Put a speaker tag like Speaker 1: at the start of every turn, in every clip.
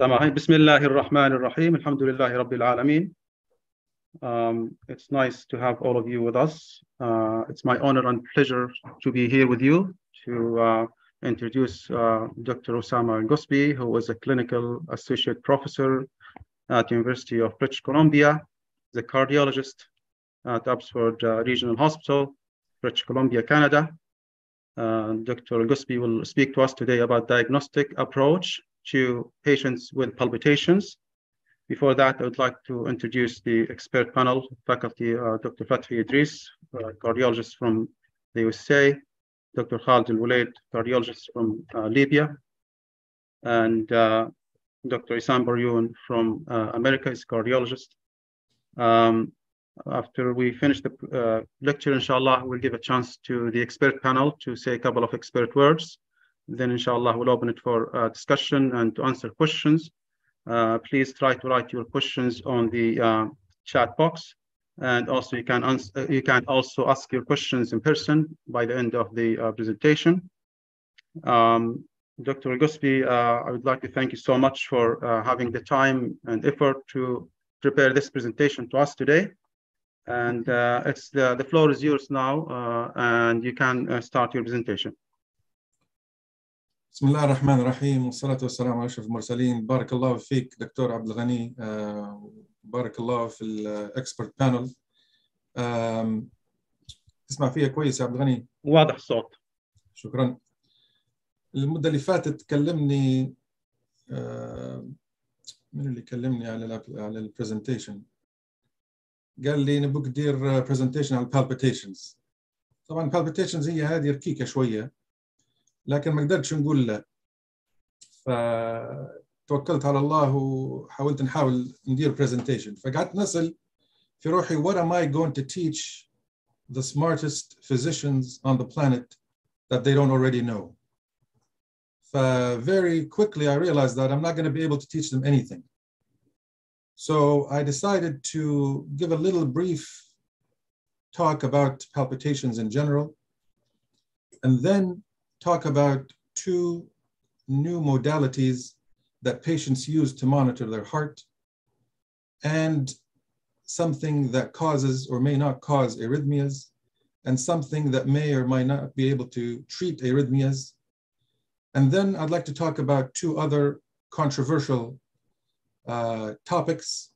Speaker 1: Bismillahir Rahmanir Rahim. Alhamdulillahi Rabbil Alameen. Um, it's nice to have all of you with us. Uh, it's my honor and pleasure to be here with you to uh, introduce uh, Dr. Osama Gusbi, who is a clinical associate professor at the University of British Columbia, the cardiologist at Oxford uh, Regional Hospital, British Columbia, Canada. Uh, Dr. Gusbi will speak to us today about diagnostic approach to patients with palpitations. Before that, I would like to introduce the expert panel, faculty, uh, Dr. Fatih Idris, uh, cardiologist from the USA, Dr. Khalid Al-Wulaid, cardiologist from uh, Libya, and uh, Dr. Isam Baryoun from uh, America is a cardiologist. Um, after we finish the uh, lecture, inshallah, we'll give a chance to the expert panel to say a couple of expert words then inshallah we'll open it for uh, discussion and to answer questions. Uh, please try to write your questions on the uh, chat box. And also you can, answer, you can also ask your questions in person by the end of the presentation. Um, Dr. Gusbi, I would like to thank you so much for having the time and effort to prepare this presentation to us today. And it's the, the floor is yours now, and you can start your presentation.
Speaker 2: بسم الله الرحمن الرحيم والصلاة والسلام على أشرف المرسلين. بارك الله فيك دكتور عبد الغني بارك الله في الإكسبرت بانل تسمع فيها كويس يا عبد الغني؟
Speaker 1: واضح الصوت.
Speaker 2: شكرا. المدة اللي فاتت كلمني من اللي كلمني على على البرزنتيشن قال لي نبوك دير برزنتيشن على البالبيتيشنز طبعا البالبيتيشنز هي هذه ركيكة شوية. لكن ما قدرتش نقول لا فتوكلت على الله وحاولت نحاول ندير برزنتيشن فقعدت نسال في روحي what am I going to teach the smartest physicians on the planet that they don't already know ف very quickly I realized that I'm not going to be able to teach them anything so I decided to give a little brief talk about palpitations in general and then talk about two new modalities that patients use to monitor their heart and something that causes or may not cause arrhythmias and something that may or might not be able to treat arrhythmias. And then I'd like to talk about two other controversial uh, topics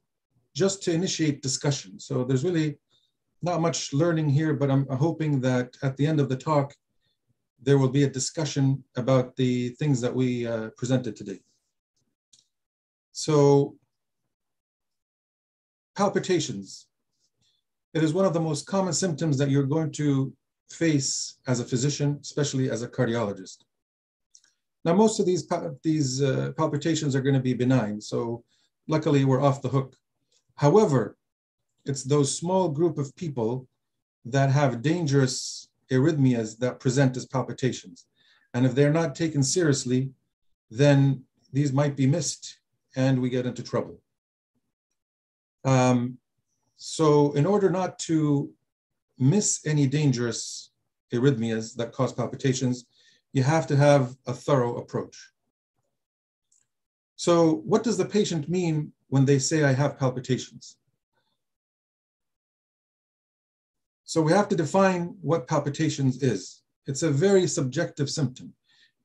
Speaker 2: just to initiate discussion. So there's really not much learning here, but I'm hoping that at the end of the talk, there will be a discussion about the things that we uh, presented today. So, palpitations. It is one of the most common symptoms that you're going to face as a physician, especially as a cardiologist. Now, most of these, these uh, palpitations are going to be benign, so luckily we're off the hook. However, it's those small group of people that have dangerous arrhythmias that present as palpitations. And if they're not taken seriously, then these might be missed and we get into trouble. Um, so in order not to miss any dangerous arrhythmias that cause palpitations, you have to have a thorough approach. So what does the patient mean when they say I have palpitations? So we have to define what palpitations is. It's a very subjective symptom.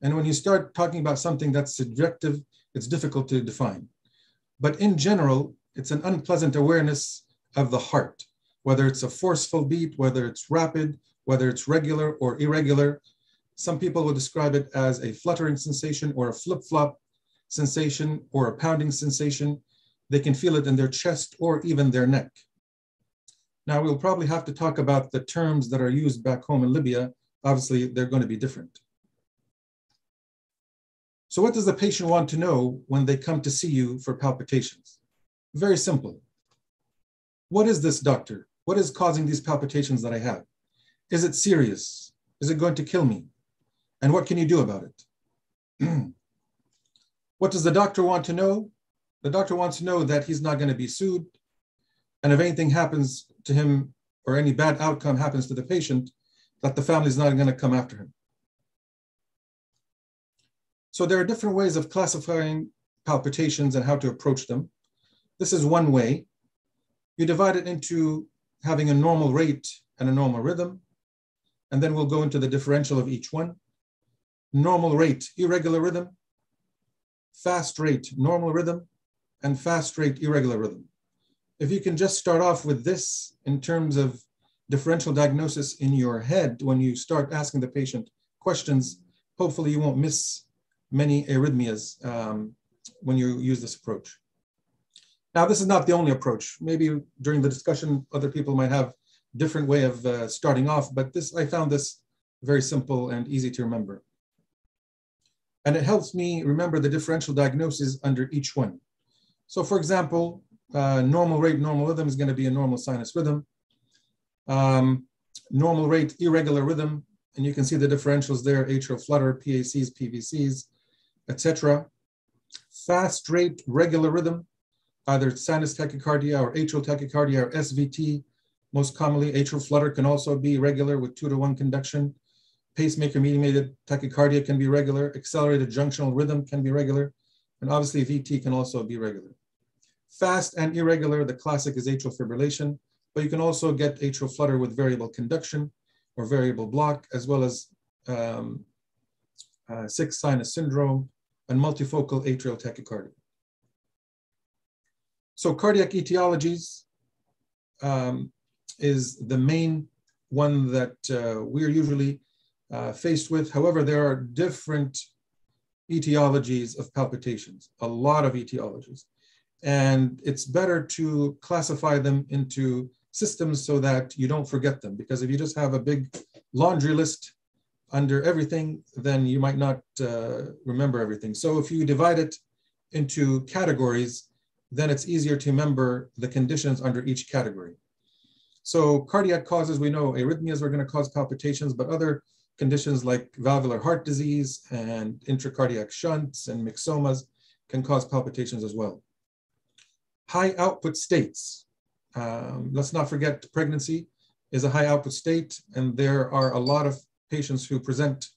Speaker 2: And when you start talking about something that's subjective, it's difficult to define. But in general, it's an unpleasant awareness of the heart, whether it's a forceful beat, whether it's rapid, whether it's regular or irregular. Some people will describe it as a fluttering sensation or a flip-flop sensation or a pounding sensation. They can feel it in their chest or even their neck. Now, we'll probably have to talk about the terms that are used back home in Libya. Obviously, they're going to be different. So what does the patient want to know when they come to see you for palpitations? Very simple. What is this, doctor? What is causing these palpitations that I have? Is it serious? Is it going to kill me? And what can you do about it? what does the doctor want to know? The doctor wants to know that he's not going to be sued. And if anything happens to him or any bad outcome happens to the patient, that the family is not going to come after him. So there are different ways of classifying palpitations and how to approach them. This is one way. You divide it into having a normal rate and a normal rhythm, and then we'll go into the differential of each one. Normal rate, irregular rhythm, fast rate, normal rhythm, and fast rate, irregular rhythm. If you can just start off with this in terms of differential diagnosis in your head when you start asking the patient questions, hopefully you won't miss many arrhythmias um, when you use this approach. Now, this is not the only approach. Maybe during the discussion, other people might have different way of uh, starting off, but this I found this very simple and easy to remember. And it helps me remember the differential diagnosis under each one. So for example, uh, normal rate, normal rhythm is gonna be a normal sinus rhythm. Um, normal rate, irregular rhythm, and you can see the differentials there, atrial flutter, PACs, PVCs, etc. Fast rate, regular rhythm, either sinus tachycardia or atrial tachycardia or SVT. Most commonly, atrial flutter can also be regular with two to one conduction. Pacemaker mediated tachycardia can be regular. Accelerated junctional rhythm can be regular. And obviously VT can also be regular. Fast and irregular, the classic is atrial fibrillation, but you can also get atrial flutter with variable conduction or variable block, as well as um, uh, sick sinus syndrome and multifocal atrial tachycardia. So cardiac etiologies um, is the main one that uh, we're usually uh, faced with. However, there are different etiologies of palpitations, a lot of etiologies. And it's better to classify them into systems so that you don't forget them. Because if you just have a big laundry list under everything, then you might not uh, remember everything. So if you divide it into categories, then it's easier to remember the conditions under each category. So cardiac causes, we know arrhythmias are going to cause palpitations, but other conditions like valvular heart disease and intracardiac shunts and myxomas can cause palpitations as well. High output states. Um, let's not forget pregnancy is a high output state, and there are a lot of patients who present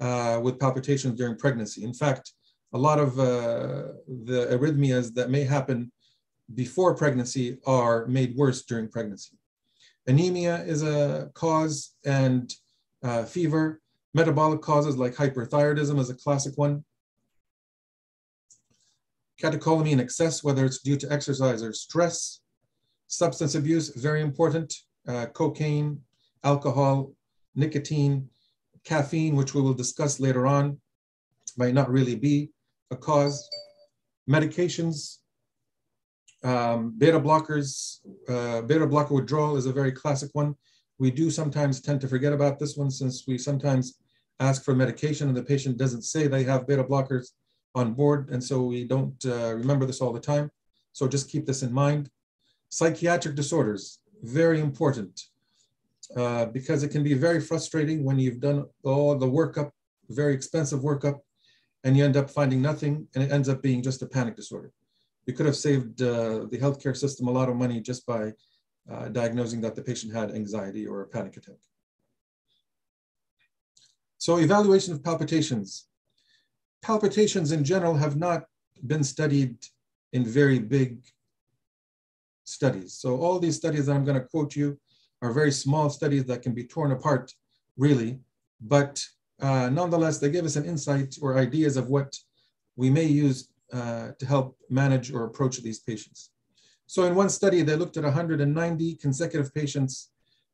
Speaker 2: uh, with palpitations during pregnancy. In fact, a lot of uh, the arrhythmias that may happen before pregnancy are made worse during pregnancy. Anemia is a cause and uh, fever. Metabolic causes like hyperthyroidism is a classic one. Catecholamine in excess, whether it's due to exercise or stress. Substance abuse, very important. Uh, cocaine, alcohol, nicotine, caffeine, which we will discuss later on, might not really be a cause. Medications, um, beta blockers, uh, beta blocker withdrawal is a very classic one. We do sometimes tend to forget about this one since we sometimes ask for medication and the patient doesn't say they have beta blockers on board. And so we don't uh, remember this all the time. So just keep this in mind. Psychiatric disorders, very important uh, because it can be very frustrating when you've done all the workup, very expensive workup, and you end up finding nothing and it ends up being just a panic disorder. You could have saved uh, the healthcare system a lot of money just by uh, diagnosing that the patient had anxiety or a panic attack. So evaluation of palpitations. Palpitations in general have not been studied in very big studies. So all these studies that I'm gonna quote you are very small studies that can be torn apart really, but uh, nonetheless, they give us an insight or ideas of what we may use uh, to help manage or approach these patients. So in one study, they looked at 190 consecutive patients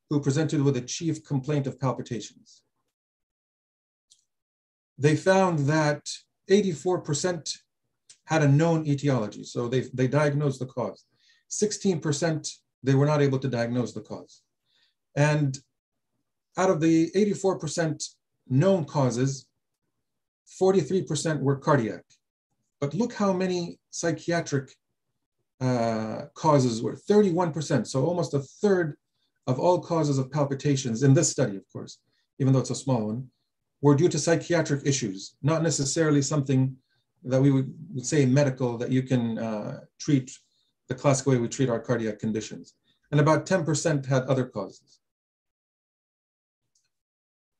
Speaker 2: who presented with a chief complaint of palpitations. They found that 84% had a known etiology. So they, they diagnosed the cause. 16%, they were not able to diagnose the cause. And out of the 84% known causes, 43% were cardiac. But look how many psychiatric uh, causes were 31%. So almost a third of all causes of palpitations in this study, of course, even though it's a small one, were due to psychiatric issues, not necessarily something that we would, say medical that you can uh, treat the classic way we treat our cardiac conditions. And about 10% had other causes.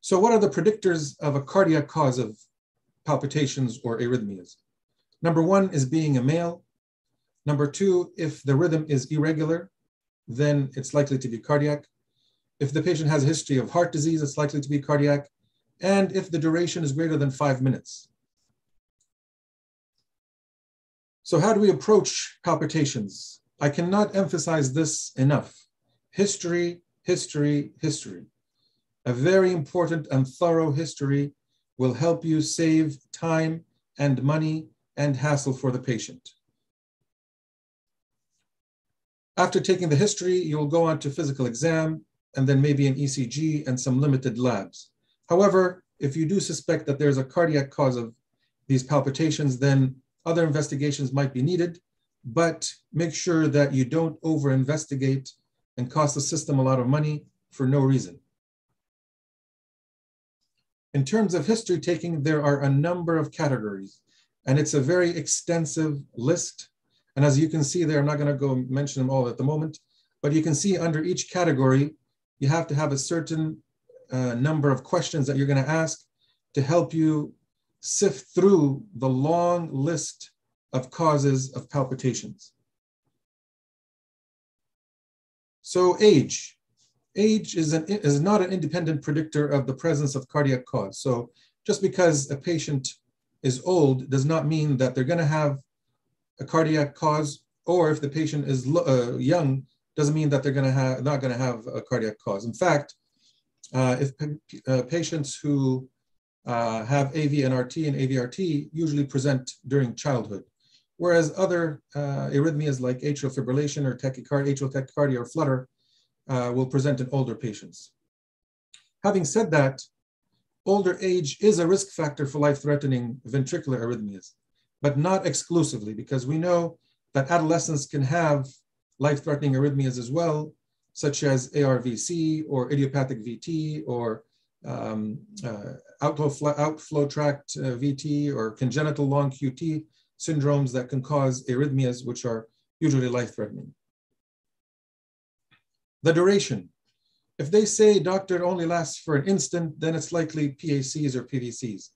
Speaker 2: So what are the predictors of a cardiac cause of palpitations or arrhythmias? Number one is being a male. Number two, if the rhythm is irregular, then it's likely to be cardiac. If the patient has a history of heart disease, it's likely to be cardiac. And if the duration is greater than five minutes. So how do we approach palpitations? I cannot emphasize this enough. History, history, history. A very important and thorough history will help you save time and money and hassle for the patient. After taking the history, you'll go on to physical exam and then maybe an ECG and some limited labs. However, if you do suspect that there's a cardiac cause of these palpitations, then other investigations might be needed, but make sure that you don't over investigate and cost the system a lot of money for no reason. In terms of history taking, there are a number of categories, and it's a very extensive list. And as you can see there, I'm not gonna go mention them all at the moment, but you can see under each category, you have to have a certain uh, number of questions that you're gonna ask to help you sift through the long list of causes of palpitations. So age. Age is, an, is not an independent predictor of the presence of cardiac cause. So just because a patient is old does not mean that they're going to have a cardiac cause, or if the patient is uh, young, doesn't mean that they're going to have not going to have a cardiac cause. In fact, uh, if uh, patients who uh, have AVNRT and AVRT usually present during childhood, whereas other uh, arrhythmias like atrial fibrillation or tachycardia, atrial tachycardia or flutter uh, will present in older patients. Having said that, older age is a risk factor for life-threatening ventricular arrhythmias, but not exclusively because we know that adolescents can have life-threatening arrhythmias as well, such as ARVC or idiopathic VT or um, uh, outflow, outflow tract uh, VT or congenital long QT syndromes that can cause arrhythmias, which are usually life-threatening. The duration. If they say, doctor, it only lasts for an instant, then it's likely PACs or PVCs.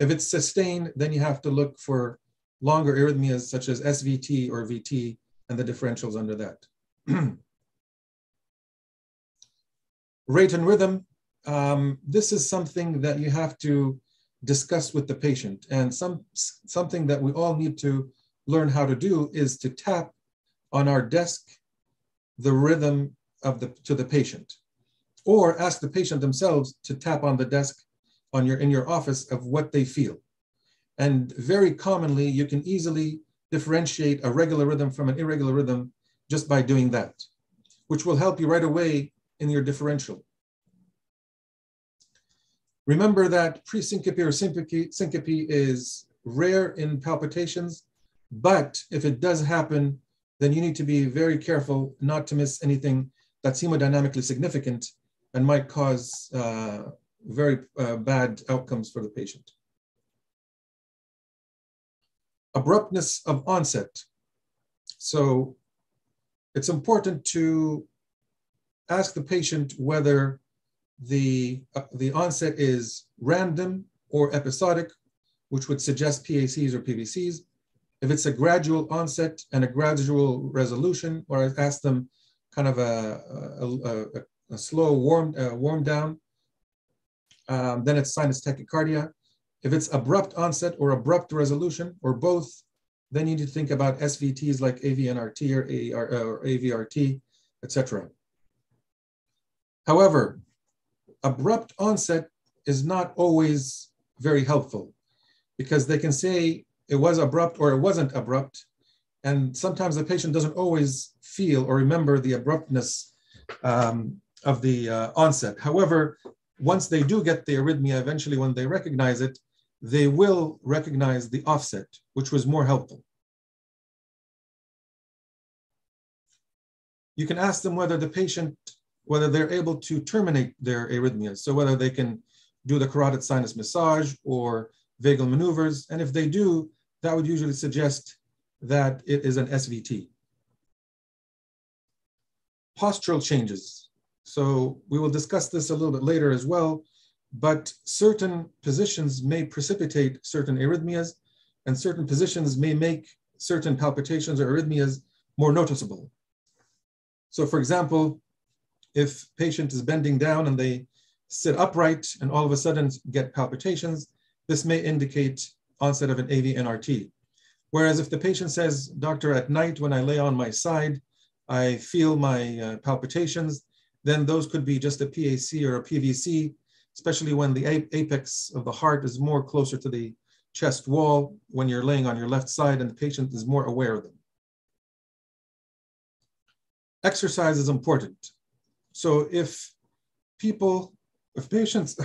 Speaker 2: If it's sustained, then you have to look for longer arrhythmias such as SVT or VT and the differentials under that. Rate and rhythm, um, this is something that you have to discuss with the patient. And some, something that we all need to learn how to do is to tap on our desk the rhythm of the, to the patient or ask the patient themselves to tap on the desk on your, in your office of what they feel. And very commonly, you can easily differentiate a regular rhythm from an irregular rhythm just by doing that, which will help you right away in your differential. Remember that presyncope or syncope, syncope is rare in palpitations, but if it does happen, then you need to be very careful not to miss anything that's hemodynamically significant and might cause uh, very uh, bad outcomes for the patient. Abruptness of onset. So it's important to ask the patient whether the, uh, the onset is random or episodic, which would suggest PACs or PVCs. If it's a gradual onset and a gradual resolution, or I ask them kind of a, a, a, a slow warm, uh, warm down, um, then it's sinus tachycardia. If it's abrupt onset or abrupt resolution or both, then you need to think about SVTs like AVNRT or, AR, or AVRT, etc. However, abrupt onset is not always very helpful because they can say it was abrupt or it wasn't abrupt. And sometimes the patient doesn't always feel or remember the abruptness um, of the uh, onset. However, once they do get the arrhythmia, eventually when they recognize it, they will recognize the offset, which was more helpful. You can ask them whether the patient whether they're able to terminate their arrhythmias. So whether they can do the carotid sinus massage or vagal maneuvers. And if they do, that would usually suggest that it is an SVT. Postural changes. So we will discuss this a little bit later as well, but certain positions may precipitate certain arrhythmias. and certain positions may make certain palpitations or arrhythmias more noticeable. So for example, if patient is bending down and they sit upright and all of a sudden get palpitations, this may indicate onset of an AV NRT. Whereas if the patient says, doctor, at night when I lay on my side, I feel my uh, palpitations, then those could be just a PAC or a PVC, especially when the apex of the heart is more closer to the chest wall when you're laying on your left side and the patient is more aware of them. Exercise is important. So if people, if patients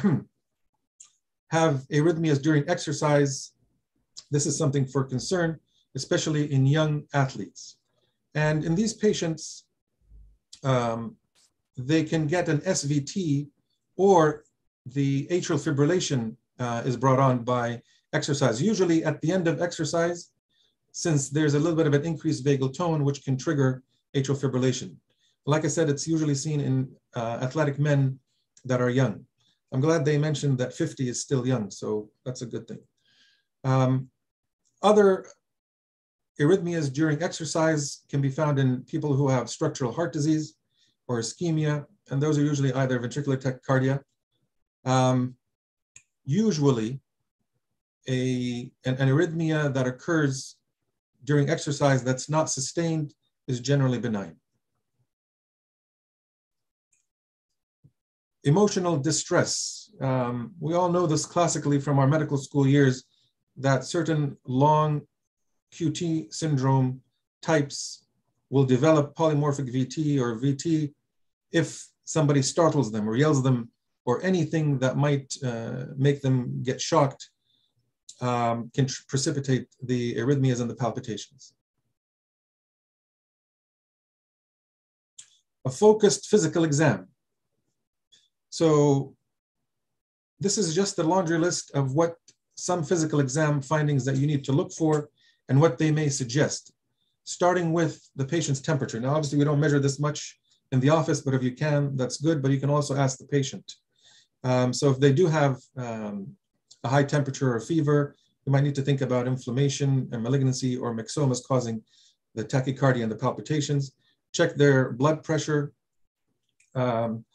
Speaker 2: have arrhythmias during exercise, this is something for concern, especially in young athletes. And in these patients, um, they can get an SVT or the atrial fibrillation uh, is brought on by exercise. Usually at the end of exercise, since there's a little bit of an increased vagal tone, which can trigger atrial fibrillation. Like I said, it's usually seen in uh, athletic men that are young. I'm glad they mentioned that 50 is still young, so that's a good thing. Um, other arrhythmias during exercise can be found in people who have structural heart disease or ischemia, and those are usually either ventricular tachycardia. Um, usually, a, an, an arrhythmia that occurs during exercise that's not sustained is generally benign. Emotional distress. Um, we all know this classically from our medical school years that certain long QT syndrome types will develop polymorphic VT or VT if somebody startles them or yells them or anything that might uh, make them get shocked um, can precipitate the arrhythmias and the palpitations. A focused physical exam. So this is just a laundry list of what some physical exam findings that you need to look for and what they may suggest, starting with the patient's temperature. Now, obviously, we don't measure this much in the office, but if you can, that's good, but you can also ask the patient. Um, so if they do have um, a high temperature or fever, you might need to think about inflammation and malignancy or myxomas causing the tachycardia and the palpitations. Check their blood pressure. Um,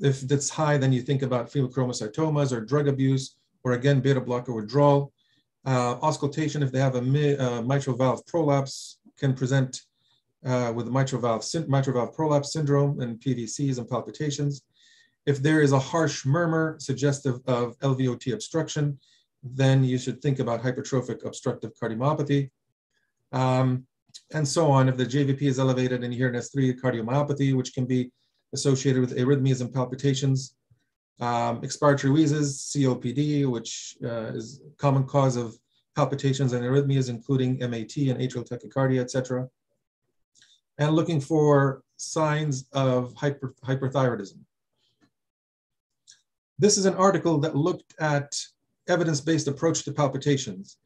Speaker 2: if it's high, then you think about pheochromocytomas or drug abuse, or again, beta blocker withdrawal. Uh, auscultation, if they have a uh, mitral valve prolapse, can present uh, with mitral valve, mitral valve prolapse syndrome and PVCs and palpitations. If there is a harsh murmur suggestive of LVOT obstruction, then you should think about hypertrophic obstructive cardiomyopathy. Um, and so on. If the JVP is elevated and you hear an S3 cardiomyopathy, which can be associated with arrhythmias and palpitations, um, expiratory wheezes, COPD, which uh, is a common cause of palpitations and arrhythmias, including MAT and atrial tachycardia, et cetera. And looking for signs of hyper, hyperthyroidism. This is an article that looked at evidence-based approach to palpitations.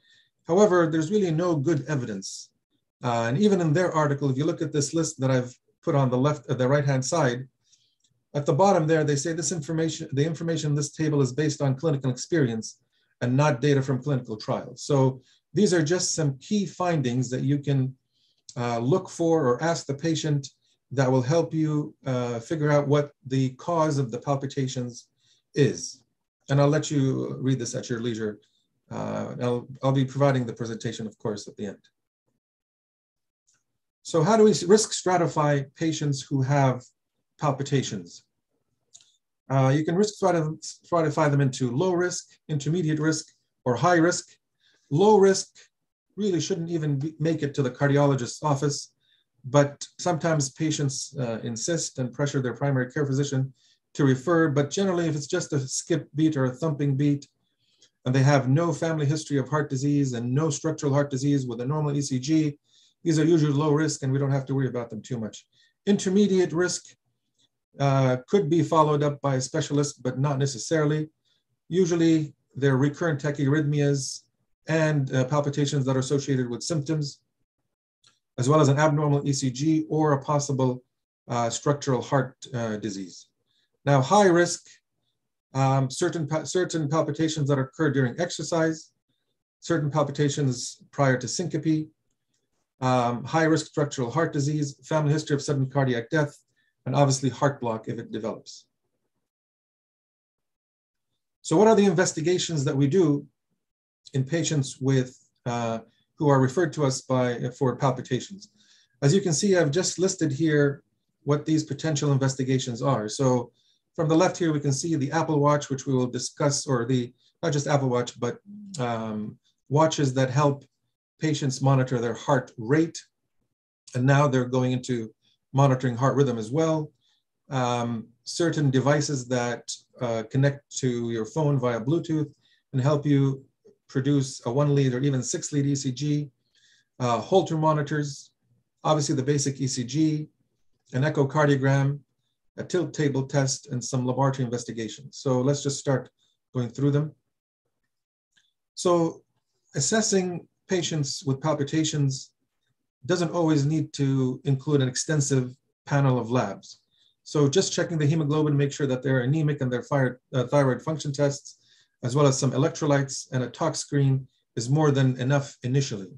Speaker 2: However, there's really no good evidence. Uh, and even in their article, if you look at this list that I've put on the left, uh, the right-hand side, at the bottom there, they say this information, the information in this table is based on clinical experience and not data from clinical trials. So these are just some key findings that you can uh, look for or ask the patient that will help you uh, figure out what the cause of the palpitations is. And I'll let you read this at your leisure. Uh, I'll, I'll be providing the presentation, of course, at the end. So how do we risk stratify patients who have palpitations? Uh, you can risk stratify them into low risk, intermediate risk, or high risk. Low risk really shouldn't even be, make it to the cardiologist's office, but sometimes patients uh, insist and pressure their primary care physician to refer, but generally if it's just a skip beat or a thumping beat, and they have no family history of heart disease and no structural heart disease with a normal ECG, these are usually low risk and we don't have to worry about them too much. Intermediate risk uh, could be followed up by a specialist, but not necessarily. Usually they're recurrent tachyarrhythmias and uh, palpitations that are associated with symptoms, as well as an abnormal ECG or a possible uh, structural heart uh, disease. Now, high risk, um, certain, certain palpitations that occur during exercise, certain palpitations prior to syncope, um, high risk structural heart disease, family history of sudden cardiac death, and obviously heart block if it develops. So what are the investigations that we do in patients with uh, who are referred to us by for palpitations? As you can see, I've just listed here what these potential investigations are. So from the left here, we can see the Apple Watch, which we will discuss, or the, not just Apple Watch, but um, watches that help patients monitor their heart rate. And now they're going into monitoring heart rhythm as well. Um, certain devices that uh, connect to your phone via Bluetooth and help you produce a one lead or even six lead ECG. Uh, Holter monitors, obviously the basic ECG, an echocardiogram, a tilt table test, and some laboratory investigations. So let's just start going through them. So assessing patients with palpitations doesn't always need to include an extensive panel of labs. So just checking the hemoglobin, make sure that they're anemic and their uh, thyroid function tests, as well as some electrolytes and a tox screen is more than enough initially.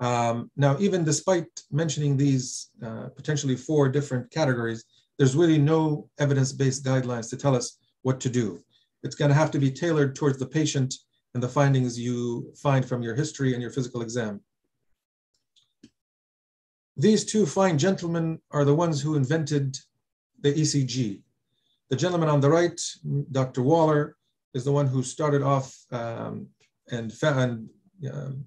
Speaker 2: Um, now, even despite mentioning these uh, potentially four different categories, there's really no evidence-based guidelines to tell us what to do. It's gonna have to be tailored towards the patient and the findings you find from your history and your physical exam. These two fine gentlemen are the ones who invented the ECG. The gentleman on the right, Dr. Waller, is the one who started off um, and, found, um,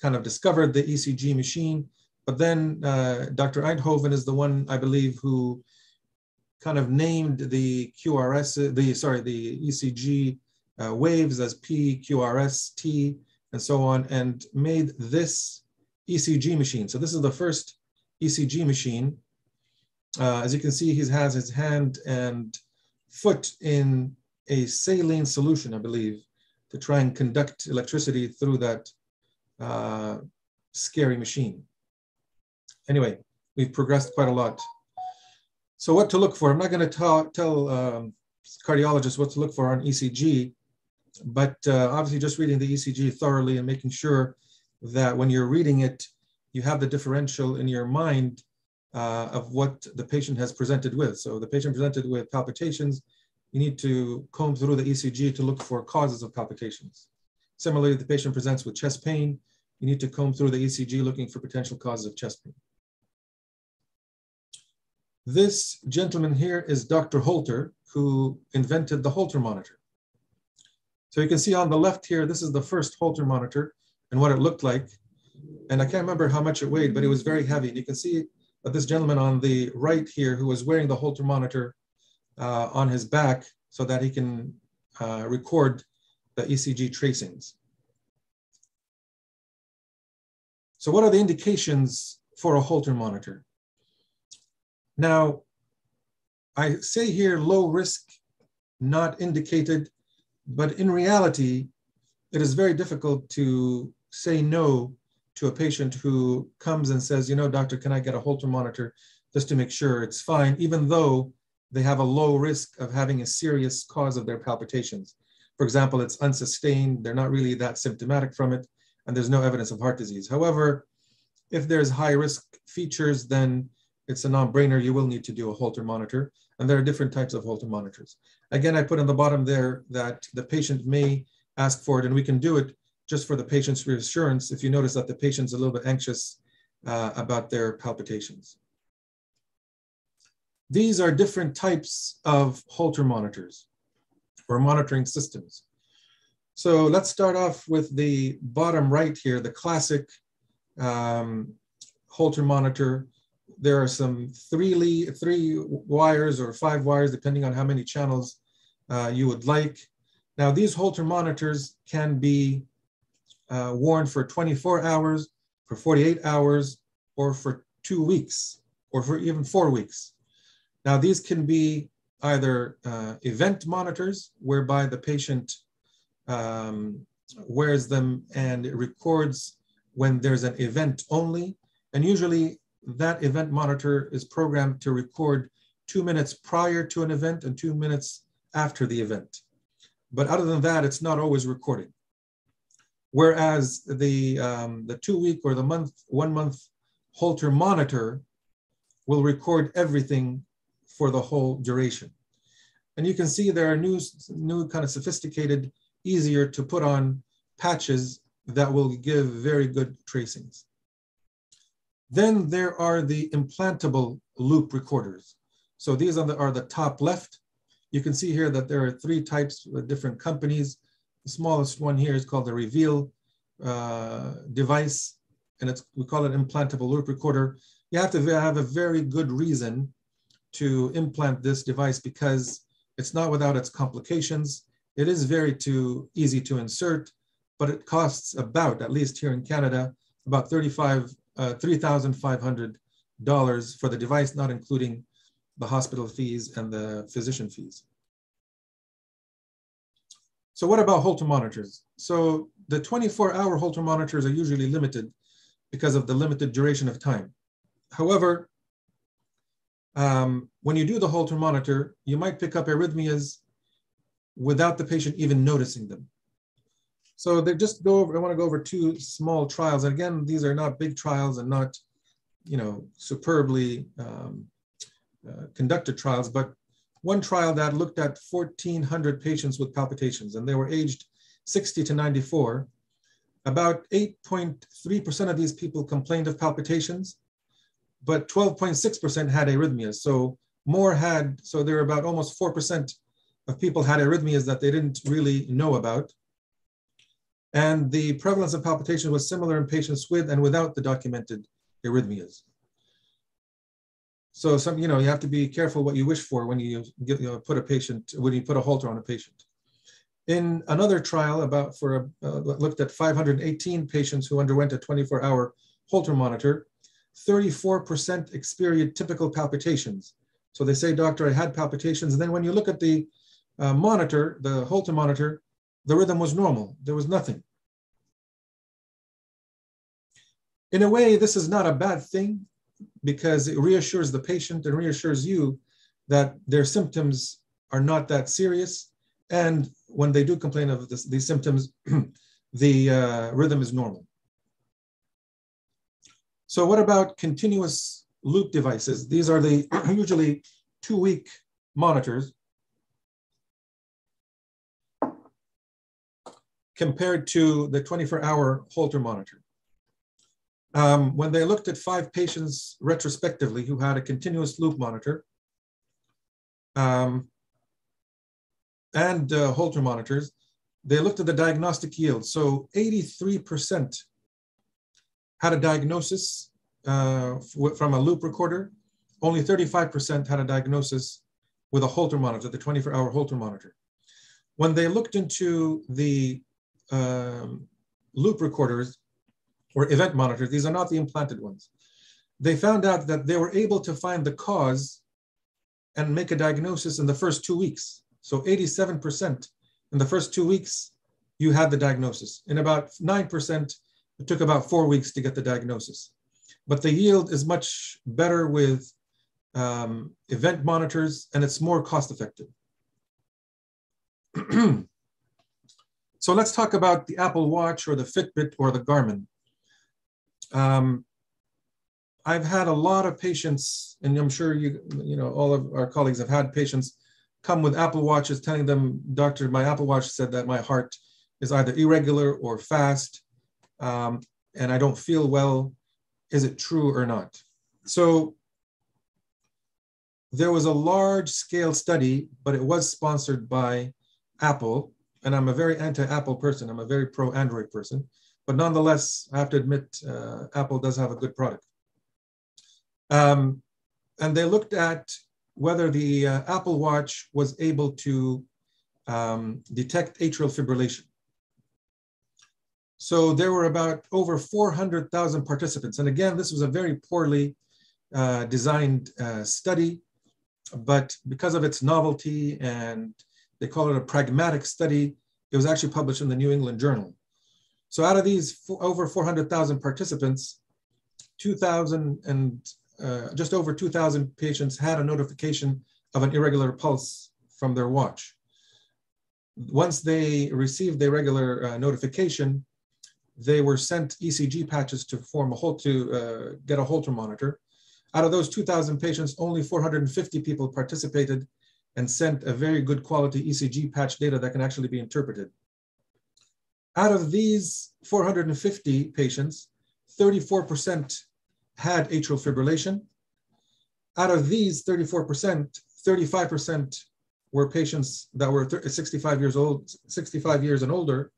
Speaker 2: kind of discovered the ECG machine. But then uh, Dr. Einthoven is the one, I believe, who kind of named the QRS, the sorry, the ECG uh, waves as P, QRS, T, and so on, and made this ECG machine. So this is the first ECG machine. Uh, as you can see, he has his hand and foot in a saline solution, I believe, to try and conduct electricity through that uh, scary machine. Anyway, we've progressed quite a lot. So what to look for? I'm not going to tell um, cardiologists what to look for on ECG, but uh, obviously just reading the ECG thoroughly and making sure that when you're reading it, you have the differential in your mind uh, of what the patient has presented with. So the patient presented with palpitations, you need to comb through the ECG to look for causes of palpitations. Similarly, the patient presents with chest pain, you need to comb through the ECG looking for potential causes of chest pain. This gentleman here is Dr. Holter, who invented the Holter monitor. So you can see on the left here, this is the first Holter monitor and what it looked like. And I can't remember how much it weighed, but it was very heavy. And you can see that this gentleman on the right here who was wearing the Holter monitor uh, on his back so that he can uh, record the ECG tracings. So what are the indications for a Holter monitor? Now, I say here low risk, not indicated but in reality, it is very difficult to say no to a patient who comes and says, you know, doctor, can I get a Holter monitor just to make sure it's fine, even though they have a low risk of having a serious cause of their palpitations. For example, it's unsustained, they're not really that symptomatic from it, and there's no evidence of heart disease. However, if there's high risk features, then it's a non-brainer, you will need to do a Holter monitor. And there are different types of Holter monitors. Again, I put on the bottom there that the patient may ask for it and we can do it just for the patient's reassurance if you notice that the patient's a little bit anxious uh, about their palpitations. These are different types of Holter monitors or monitoring systems. So let's start off with the bottom right here, the classic um, Holter monitor there are some three, lead, three wires or five wires, depending on how many channels uh, you would like. Now, these Holter monitors can be uh, worn for 24 hours, for 48 hours, or for two weeks, or for even four weeks. Now, these can be either uh, event monitors, whereby the patient um, wears them and records when there's an event only. And usually that event monitor is programmed to record two minutes prior to an event and two minutes after the event. But other than that, it's not always recording. whereas the, um, the two week or the month, one month Holter monitor will record everything for the whole duration. And you can see there are new, new kind of sophisticated, easier to put on patches that will give very good tracings. Then there are the implantable loop recorders. So these are the, are the top left. You can see here that there are three types of different companies. The smallest one here is called the Reveal uh, device, and it's, we call it implantable loop recorder. You have to have a very good reason to implant this device because it's not without its complications. It is very too easy to insert, but it costs about, at least here in Canada, about 35, uh, $3,500 for the device, not including the hospital fees and the physician fees. So what about Holter monitors? So the 24 hour Holter monitors are usually limited because of the limited duration of time. However, um, when you do the Holter monitor, you might pick up arrhythmias without the patient even noticing them. So they just go over, I want to go over two small trials. And again, these are not big trials and not, you know, superbly um, uh, conducted trials, but one trial that looked at 1,400 patients with palpitations, and they were aged 60 to 94. About 8.3% of these people complained of palpitations, but 12.6% had arrhythmias. So more had, so there were about almost 4% of people had arrhythmias that they didn't really know about. And the prevalence of palpitations was similar in patients with and without the documented arrhythmias. So some, you know, you have to be careful what you wish for when you, get, you know, put a patient, when you put a Holter on a patient. In another trial about for uh, looked at 518 patients who underwent a 24-hour Holter monitor, 34% experienced typical palpitations. So they say, doctor, I had palpitations. And then when you look at the uh, monitor, the Holter monitor, the rhythm was normal. There was nothing. In a way, this is not a bad thing because it reassures the patient and reassures you that their symptoms are not that serious. And when they do complain of this, these symptoms, the uh, rhythm is normal. So what about continuous loop devices? These are the usually two-week monitors compared to the 24-hour Holter monitor. Um, when they looked at five patients retrospectively who had a continuous loop monitor um, and uh, Holter monitors, they looked at the diagnostic yield. So 83% had a diagnosis uh, from a loop recorder. Only 35% had a diagnosis with a Holter monitor, the 24-hour Holter monitor. When they looked into the um, loop recorders or event monitors, these are not the implanted ones, they found out that they were able to find the cause and make a diagnosis in the first two weeks. So 87% in the first two weeks, you had the diagnosis. In about 9%, it took about four weeks to get the diagnosis. But the yield is much better with um, event monitors and it's more cost effective. so let's talk about the Apple Watch or the Fitbit or the Garmin. Um, I've had a lot of patients, and I'm sure you, you know, all of our colleagues have had patients come with Apple Watches telling them, doctor, my Apple Watch said that my heart is either irregular or fast um, and I don't feel well. Is it true or not? So there was a large scale study, but it was sponsored by Apple. And I'm a very anti Apple person, I'm a very pro Android person. But nonetheless, I have to admit, uh, Apple does have a good product. Um, and they looked at whether the uh, Apple Watch was able to um, detect atrial fibrillation. So there were about over 400,000 participants. And again, this was a very poorly uh, designed uh, study, but because of its novelty and they call it a pragmatic study, it was actually published in the New England Journal. So out of these over 400,000 participants, 2,000 and uh, just over 2,000 patients had a notification of an irregular pulse from their watch. Once they received the regular uh, notification, they were sent ECG patches to form a whole to uh, get a Holter monitor. Out of those 2,000 patients, only 450 people participated and sent a very good quality ECG patch data that can actually be interpreted. Out of these 450 patients, 34% had atrial fibrillation. Out of these 34%, 35% were patients that were 65 years old, 65 years and older.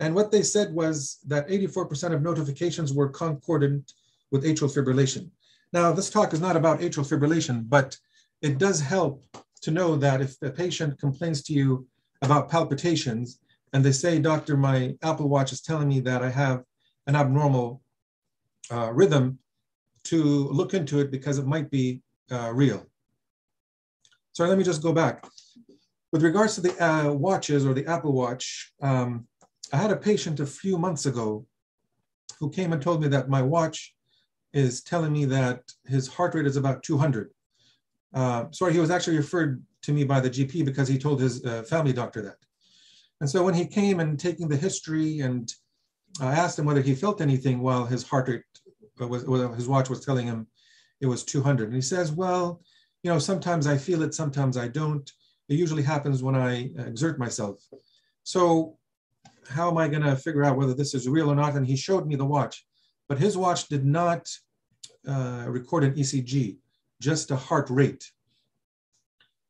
Speaker 2: And what they said was that 84% of notifications were concordant with atrial fibrillation. Now, this talk is not about atrial fibrillation, but it does help to know that if a patient complains to you about palpitations and they say, doctor, my Apple Watch is telling me that I have an abnormal uh, rhythm, to look into it because it might be uh, real. Sorry, let me just go back. With regards to the uh, watches or the Apple Watch, um, I had a patient a few months ago who came and told me that my watch is telling me that his heart rate is about 200. Uh, sorry, he was actually referred to me by the GP because he told his uh, family doctor that. And so when he came and taking the history and I asked him whether he felt anything while his heart rate was, his watch was telling him it was 200. And he says, well, you know, sometimes I feel it, sometimes I don't. It usually happens when I exert myself. So how am I going to figure out whether this is real or not? And he showed me the watch, but his watch did not uh, record an ECG, just a heart rate.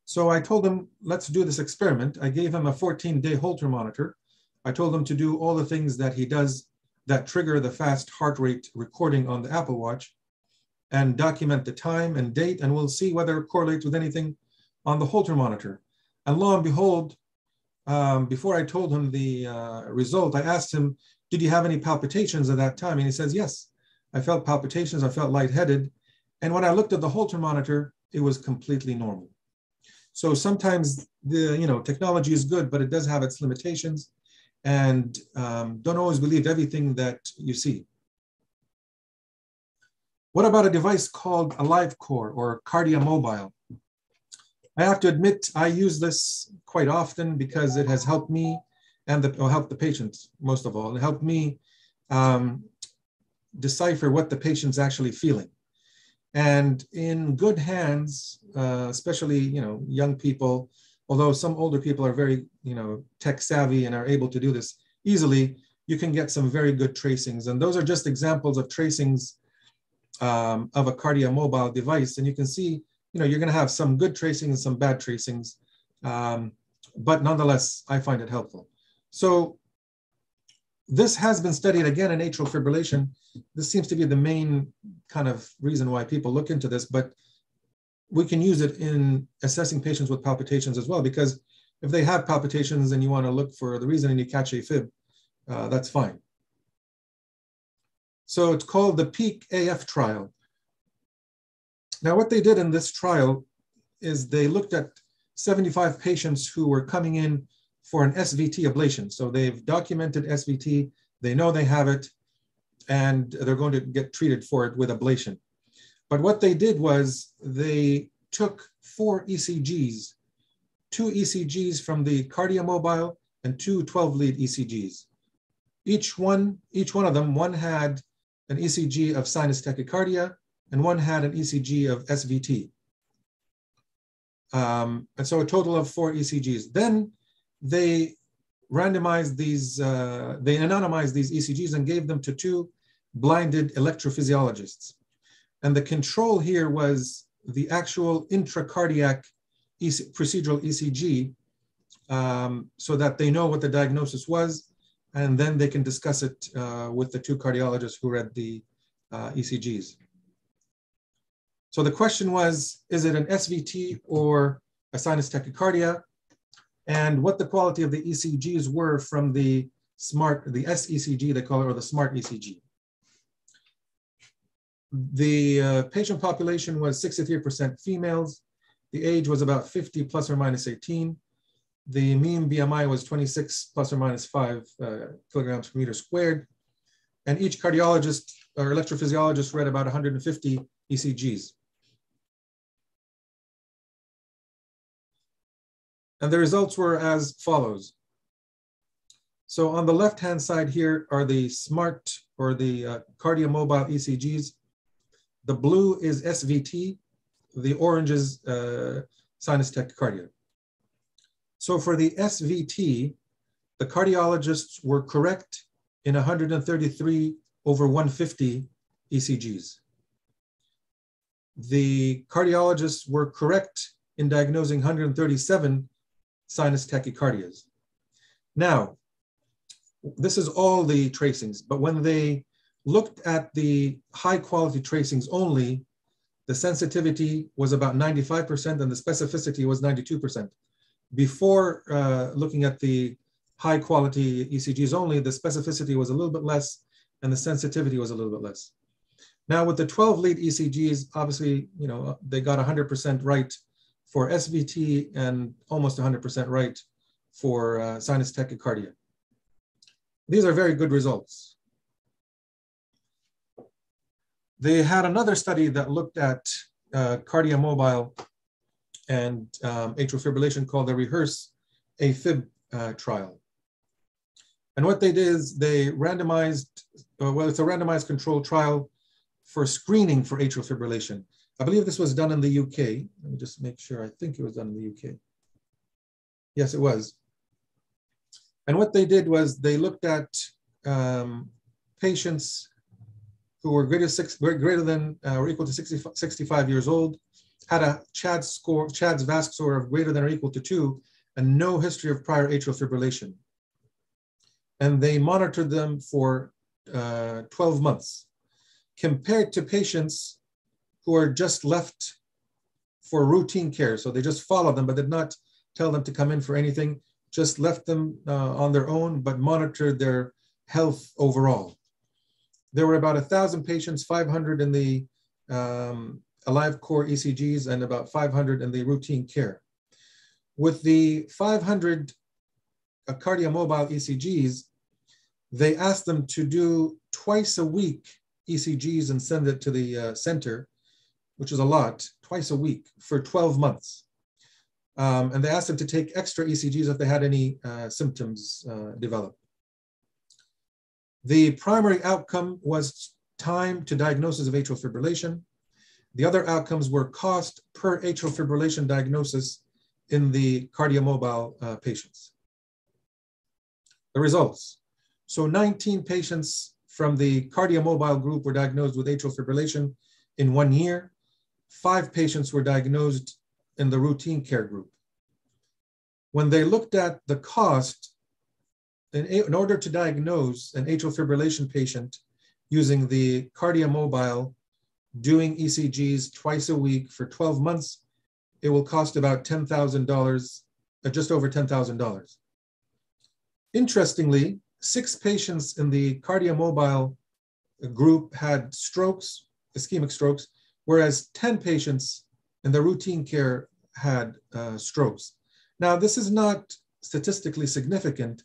Speaker 2: So I told him, let's do this experiment. I gave him a 14 day Holter monitor. I told him to do all the things that he does that trigger the fast heart rate recording on the Apple Watch and document the time and date, and we'll see whether it correlates with anything on the Holter monitor. And lo and behold, um, before I told him the uh, result, I asked him, did you have any palpitations at that time? And he says, yes, I felt palpitations, I felt lightheaded. And when I looked at the Holter monitor, it was completely normal. So sometimes the you know technology is good, but it does have its limitations, and um, don't always believe everything that you see. What about a device called AliveCor or Kardia Mobile? I have to admit I use this quite often because it has helped me and the, or helped the patients most of all. It helped me um, decipher what the patient's actually feeling. And in good hands, uh, especially you know young people, although some older people are very you know tech savvy and are able to do this easily, you can get some very good tracings. And those are just examples of tracings um, of a Kardia mobile device. And you can see, you know, you're going to have some good tracings and some bad tracings. Um, but nonetheless, I find it helpful. So this has been studied again in atrial fibrillation. This seems to be the main kind of reason why people look into this, but we can use it in assessing patients with palpitations as well, because if they have palpitations and you want to look for the reason and you catch AFib, uh, that's fine. So it's called the PEAK AF trial. Now, what they did in this trial is they looked at 75 patients who were coming in for an SVT ablation. So they've documented SVT, they know they have it, and they're going to get treated for it with ablation. But what they did was they took four ECGs, two ECGs from the Kardia Mobile and two 12 lead ECGs. Each one, each one of them, one had an ECG of sinus tachycardia and one had an ECG of SVT. Um, and so a total of four ECGs. Then they randomized these, uh, they anonymized these ECGs and gave them to two blinded electrophysiologists. And the control here was the actual intracardiac EC procedural ECG um, so that they know what the diagnosis was, and then they can discuss it uh, with the two cardiologists who read the uh, ECGs. So the question was, is it an SVT or a sinus tachycardia? And what the quality of the ECGs were from the smart, the SECG they call it, or the smart ECG. The uh, patient population was 63% females. The age was about 50 plus or minus 18. The mean BMI was 26 plus or minus five uh, kilograms per meter squared. And each cardiologist or electrophysiologist read about 150 ECGs. And the results were as follows. So on the left-hand side here are the smart or the uh, KardiaMobile ECGs. The blue is SVT, the orange is uh, sinus tachycardia. So for the SVT, the cardiologists were correct in 133 over 150 ECGs. The cardiologists were correct in diagnosing 137 sinus tachycardias. Now, this is all the tracings, but when they looked at the high quality tracings only, the sensitivity was about 95% and the specificity was 92%. Before uh, looking at the high quality ECGs only, the specificity was a little bit less and the sensitivity was a little bit less. Now with the 12 lead ECGs, obviously, you know, they got 100% right for SVT and almost 100% right for uh, sinus tachycardia. These are very good results. They had another study that looked at uh, KardiaMobile and um, atrial fibrillation called the REHEARSE AFib uh, trial. And what they did is they randomized, uh, well, it's a randomized controlled trial for screening for atrial fibrillation. I believe this was done in the UK. Let me just make sure. I think it was done in the UK. Yes, it was. And what they did was they looked at um, patients who were greater, six, greater than uh, or equal to 60, 65 years old, had a CHAD score, CHADS VASC score of greater than or equal to two, and no history of prior atrial fibrillation. And they monitored them for uh, 12 months, compared to patients who are just left for routine care. So they just follow them, but did not tell them to come in for anything, just left them uh, on their own, but monitored their health overall. There were about a thousand patients, 500 in the um, AliveCor ECGs and about 500 in the routine care. With the 500 uh, KardiaMobile ECGs, they asked them to do twice a week ECGs and send it to the uh, center, which is a lot, twice a week for 12 months. Um, and they asked them to take extra ECGs if they had any uh, symptoms uh, develop. The primary outcome was time to diagnosis of atrial fibrillation. The other outcomes were cost per atrial fibrillation diagnosis in the KardiaMobile uh, patients. The results. So 19 patients from the KardiaMobile group were diagnosed with atrial fibrillation in one year. Five patients were diagnosed in the routine care group. When they looked at the cost, in, in order to diagnose an atrial fibrillation patient using the KardiaMobile, doing ECGs twice a week for 12 months, it will cost about $10,000, uh, just over $10,000. Interestingly, six patients in the KardiaMobile group had strokes, ischemic strokes, whereas 10 patients in the routine care had uh, strokes. Now, this is not statistically significant,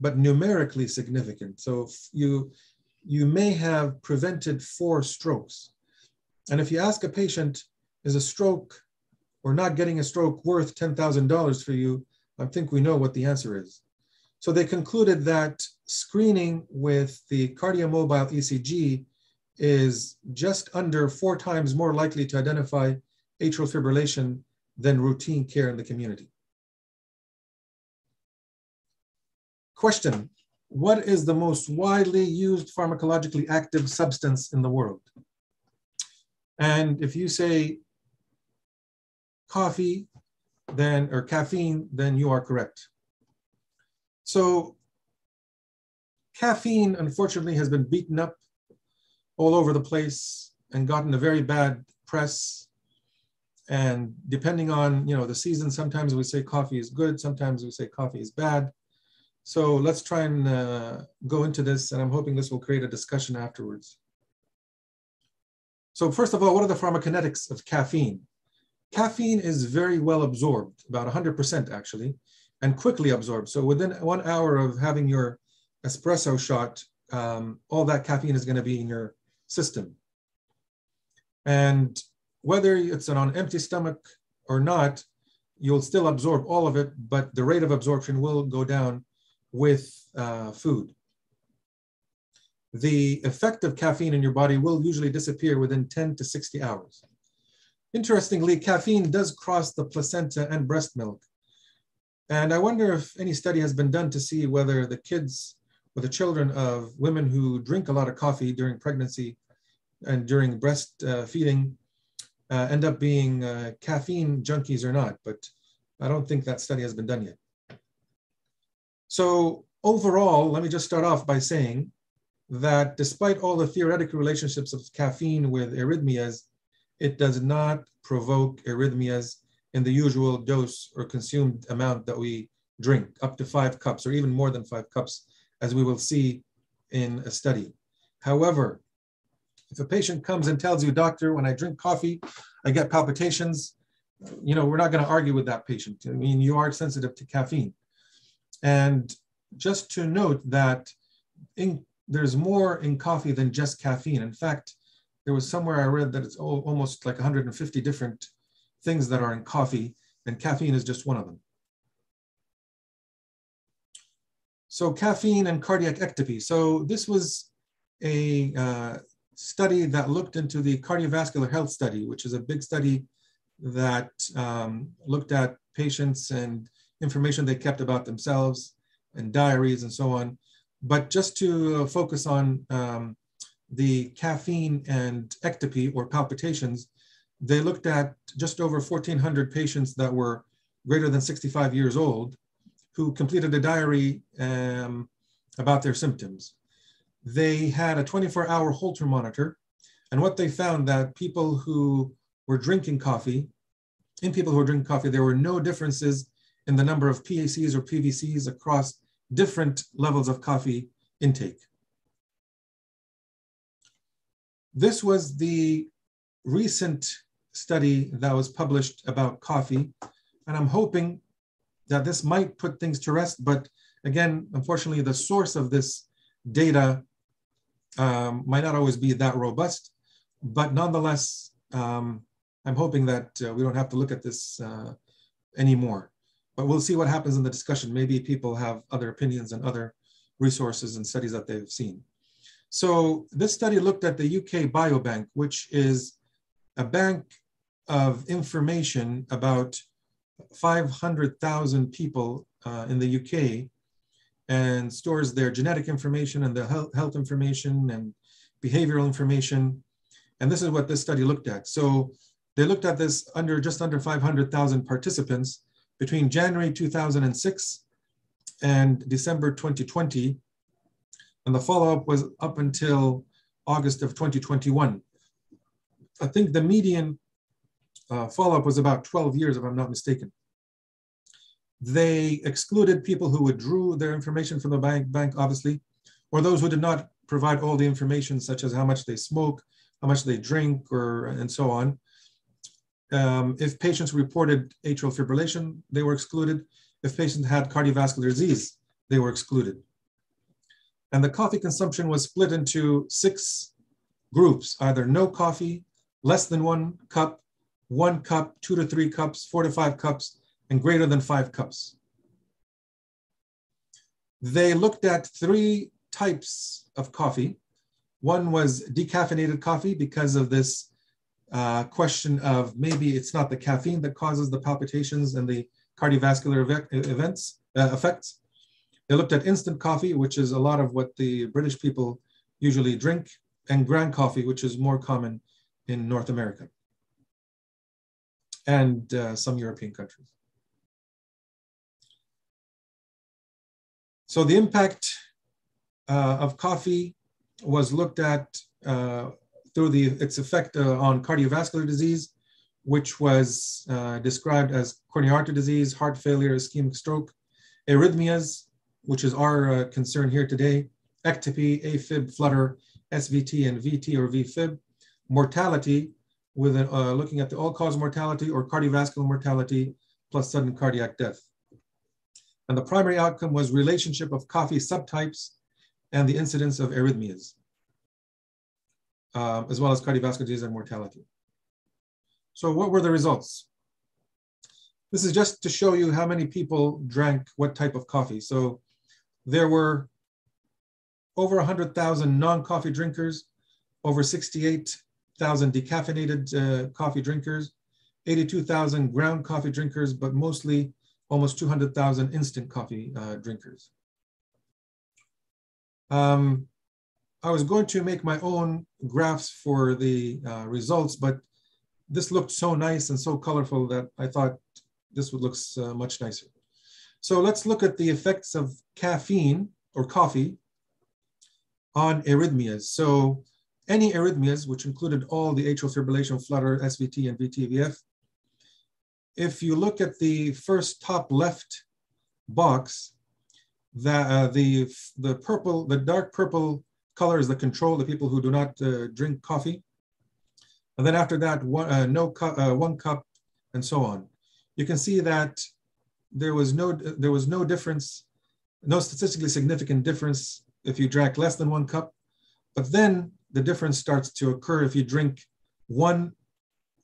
Speaker 2: but numerically significant. So you, you may have prevented four strokes. And if you ask a patient, is a stroke or not getting a stroke worth $10,000 for you? I think we know what the answer is. So they concluded that screening with the KardiaMobile ECG is just under four times more likely to identify atrial fibrillation than routine care in the community. Question, what is the most widely used pharmacologically active substance in the world? And if you say coffee, then, or caffeine, then you are correct. So caffeine, unfortunately, has been beaten up all over the place and gotten a very bad press. And depending on you know the season, sometimes we say coffee is good, sometimes we say coffee is bad. So let's try and uh, go into this, and I'm hoping this will create a discussion afterwards. So first of all, what are the pharmacokinetics of caffeine? Caffeine is very well absorbed, about 100% actually, and quickly absorbed. So within one hour of having your espresso shot, um, all that caffeine is going to be in your system. And whether it's on an empty stomach or not, you'll still absorb all of it, but the rate of absorption will go down with uh, food. The effect of caffeine in your body will usually disappear within 10 to 60 hours. Interestingly, caffeine does cross the placenta and breast milk. And I wonder if any study has been done to see whether the kids or the children of women who drink a lot of coffee during pregnancy and during breastfeeding uh, uh, end up being uh, caffeine junkies or not. But I don't think that study has been done yet. So overall, let me just start off by saying that despite all the theoretical relationships of caffeine with arrhythmias, it does not provoke arrhythmias in the usual dose or consumed amount that we drink, up to five cups or even more than five cups, as we will see in a study. However, if a patient comes and tells you, doctor, when I drink coffee, I get palpitations, you know, we're not going to argue with that patient. I mean, you are sensitive to caffeine. And just to note that in, there's more in coffee than just caffeine. In fact, there was somewhere I read that it's almost like 150 different things that are in coffee, and caffeine is just one of them. So caffeine and cardiac ectopy. So this was a uh, study that looked into the cardiovascular health study, which is a big study that um, looked at patients and information they kept about themselves and diaries and so on. But just to focus on um, the caffeine and ectopy or palpitations, they looked at just over 1,400 patients that were greater than 65 years old who completed a diary um, about their symptoms. They had a 24 hour Holter monitor. And what they found that people who were drinking coffee, in people who were drinking coffee, there were no differences in the number of PACs or PVCs across different levels of coffee intake. This was the recent study that was published about coffee, and I'm hoping that this might put things to rest. But again, unfortunately, the source of this data um, might not always be that robust. But nonetheless, um, I'm hoping that uh, we don't have to look at this uh, anymore. But we'll see what happens in the discussion. Maybe people have other opinions and other resources and studies that they've seen. So this study looked at the UK Biobank, which is a bank of information about 500,000 people uh, in the UK and stores their genetic information and the health, health information and behavioral information. And this is what this study looked at. So they looked at this under just under 500,000 participants between January 2006 and December 2020 and the follow-up was up until August of 2021. I think the median uh, follow-up was about 12 years, if I'm not mistaken. They excluded people who withdrew their information from the bank, bank, obviously, or those who did not provide all the information, such as how much they smoke, how much they drink, or and so on. Um, if patients reported atrial fibrillation, they were excluded. If patients had cardiovascular disease, they were excluded. And the coffee consumption was split into six groups, either no coffee, less than one cup, one cup, two to three cups, four to five cups, and greater than five cups. They looked at three types of coffee. One was decaffeinated coffee because of this uh, question of maybe it's not the caffeine that causes the palpitations and the cardiovascular events, uh, effects. They looked at instant coffee, which is a lot of what the British people usually drink, and ground coffee, which is more common in North America and uh, some European countries. So the impact uh, of coffee was looked at uh, through the, its effect uh, on cardiovascular disease, which was uh, described as coronary artery disease, heart failure, ischemic stroke, arrhythmias, which is our uh, concern here today, ectopy, AFib, flutter, SVT, and VT or VFib, mortality, with uh, looking at the all-cause mortality or cardiovascular mortality plus sudden cardiac death. And the primary outcome was relationship of coffee subtypes and the incidence of arrhythmias, um, as well as cardiovascular disease and mortality. So what were the results? This is just to show you how many people drank what type of coffee. So there were over 100,000 non-coffee drinkers, over 68,000 decaffeinated uh, coffee drinkers, 82,000 ground coffee drinkers, but mostly almost 200,000 instant coffee uh, drinkers. Um, I was going to make my own graphs for the uh, results, but this looked so nice and so colorful that I thought this would look uh, much nicer. So let's look at the effects of caffeine or coffee on arrhythmias. So any arrhythmias, which included all the atrial fibrillation, flutter, SVT, and VTVF, if you look at the first top left box, that uh, the the purple, the dark purple color is the control, the people who do not uh, drink coffee. And then after that, one, uh, no cu uh, one cup, and so on. You can see that there was no there was no difference, no statistically significant difference if you drank less than one cup. But then the difference starts to occur if you drink one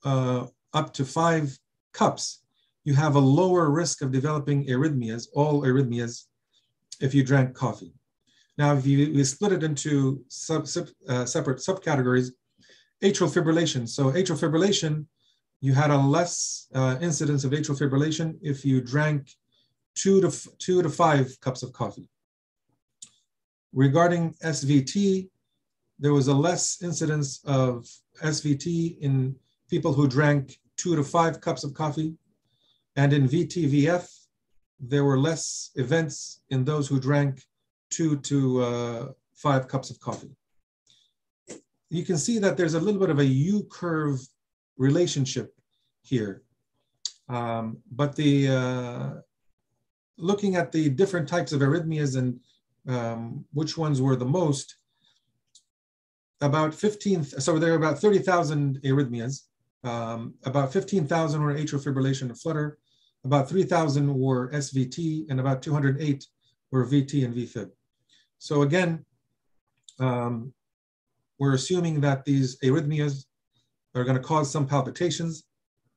Speaker 2: uh, up to five cups. You have a lower risk of developing arrhythmias, all arrhythmias, if you drank coffee. Now, if you, we split it into sub, sub, uh, separate subcategories, atrial fibrillation. So atrial fibrillation, you had a less uh, incidence of atrial fibrillation if you drank two to, two to five cups of coffee. Regarding SVT, there was a less incidence of SVT in people who drank two to five cups of coffee. And in VTVF, there were less events in those who drank two to uh, five cups of coffee. You can see that there's a little bit of a U-curve relationship here. Um, but the uh, looking at the different types of arrhythmias and um, which ones were the most, about 15, so there are about 30,000 arrhythmias. Um, about 15,000 were atrial fibrillation and flutter. About 3,000 were SVT and about 208 were VT and VFib. So again, um, we're assuming that these arrhythmias are going to cause some palpitations.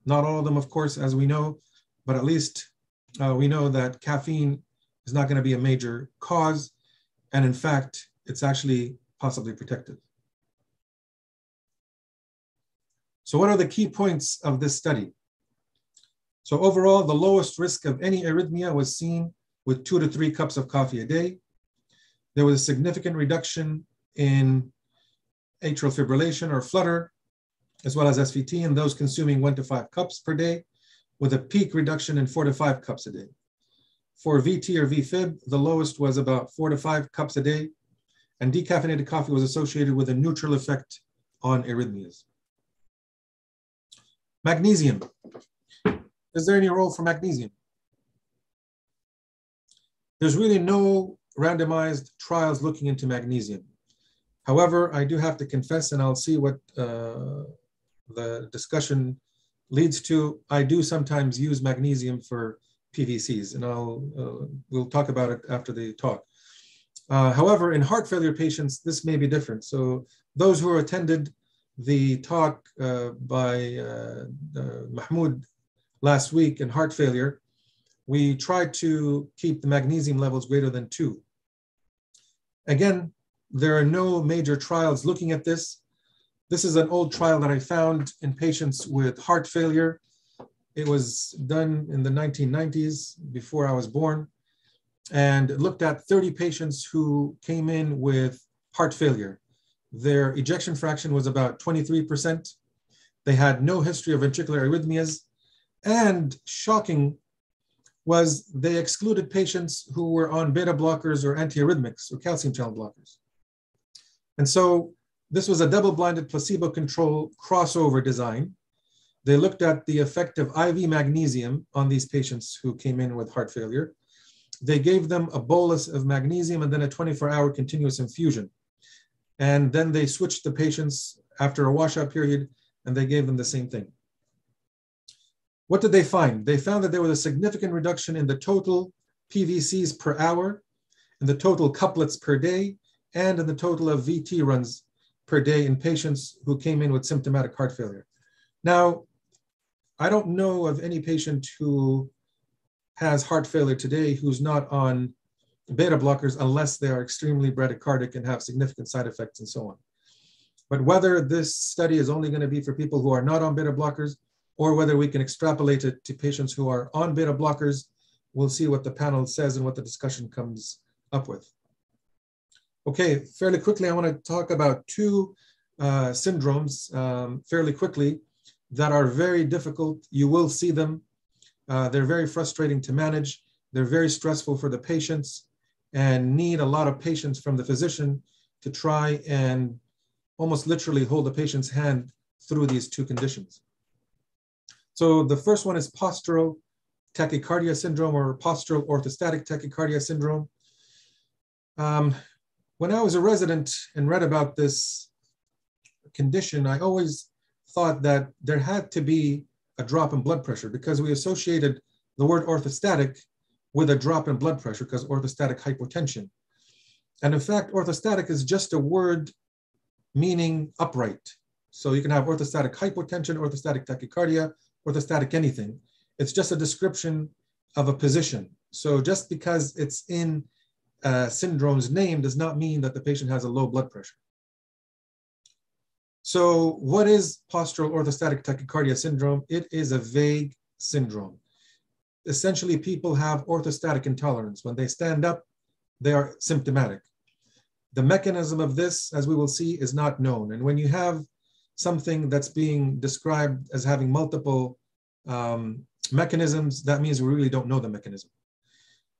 Speaker 2: Not all of them, of course, as we know, but at least uh, we know that caffeine is not going to be a major cause. And in fact, it's actually possibly protective. So what are the key points of this study? So overall, the lowest risk of any arrhythmia was seen with two to three cups of coffee a day. There was a significant reduction in atrial fibrillation or flutter, as well as SVT in those consuming one to five cups per day, with a peak reduction in four to five cups a day. For VT or VFib, the lowest was about four to five cups a day, and decaffeinated coffee was associated with a neutral effect on arrhythmias. Magnesium. Is there any role for magnesium? There's really no randomized trials looking into magnesium. However, I do have to confess, and I'll see what uh, the discussion leads to. I do sometimes use magnesium for PVCs, and I'll uh, we'll talk about it after the talk. Uh, however, in heart failure patients, this may be different. So those who are attended the talk uh, by uh, Mahmoud last week in heart failure, we tried to keep the magnesium levels greater than two. Again, there are no major trials looking at this. This is an old trial that I found in patients with heart failure. It was done in the 1990s before I was born and looked at 30 patients who came in with heart failure. Their ejection fraction was about 23%. They had no history of ventricular arrhythmias. And shocking was they excluded patients who were on beta blockers or antiarrhythmics or calcium channel blockers. And so this was a double-blinded placebo-controlled crossover design. They looked at the effect of IV magnesium on these patients who came in with heart failure. They gave them a bolus of magnesium and then a 24-hour continuous infusion. And then they switched the patients after a washout period and they gave them the same thing. What did they find? They found that there was a significant reduction in the total PVCs per hour, in the total couplets per day, and in the total of VT runs per day in patients who came in with symptomatic heart failure. Now, I don't know of any patient who has heart failure today who's not on beta blockers unless they are extremely bradycardic and have significant side effects and so on. But whether this study is only going to be for people who are not on beta blockers or whether we can extrapolate it to patients who are on beta blockers, we'll see what the panel says and what the discussion comes up with. Okay, fairly quickly, I want to talk about two uh, syndromes um, fairly quickly that are very difficult. You will see them. Uh, they're very frustrating to manage. They're very stressful for the patients and need a lot of patience from the physician to try and almost literally hold the patient's hand through these two conditions. So the first one is postural tachycardia syndrome or postural orthostatic tachycardia syndrome. Um, when I was a resident and read about this condition, I always thought that there had to be a drop in blood pressure because we associated the word orthostatic with a drop in blood pressure because orthostatic hypotension. And in fact, orthostatic is just a word meaning upright. So you can have orthostatic hypotension, orthostatic tachycardia, orthostatic anything. It's just a description of a position. So just because it's in uh, syndrome's name does not mean that the patient has a low blood pressure. So what is postural orthostatic tachycardia syndrome? It is a vague syndrome. Essentially, people have orthostatic intolerance. When they stand up, they are symptomatic. The mechanism of this, as we will see, is not known. And when you have something that's being described as having multiple um, mechanisms, that means we really don't know the mechanism.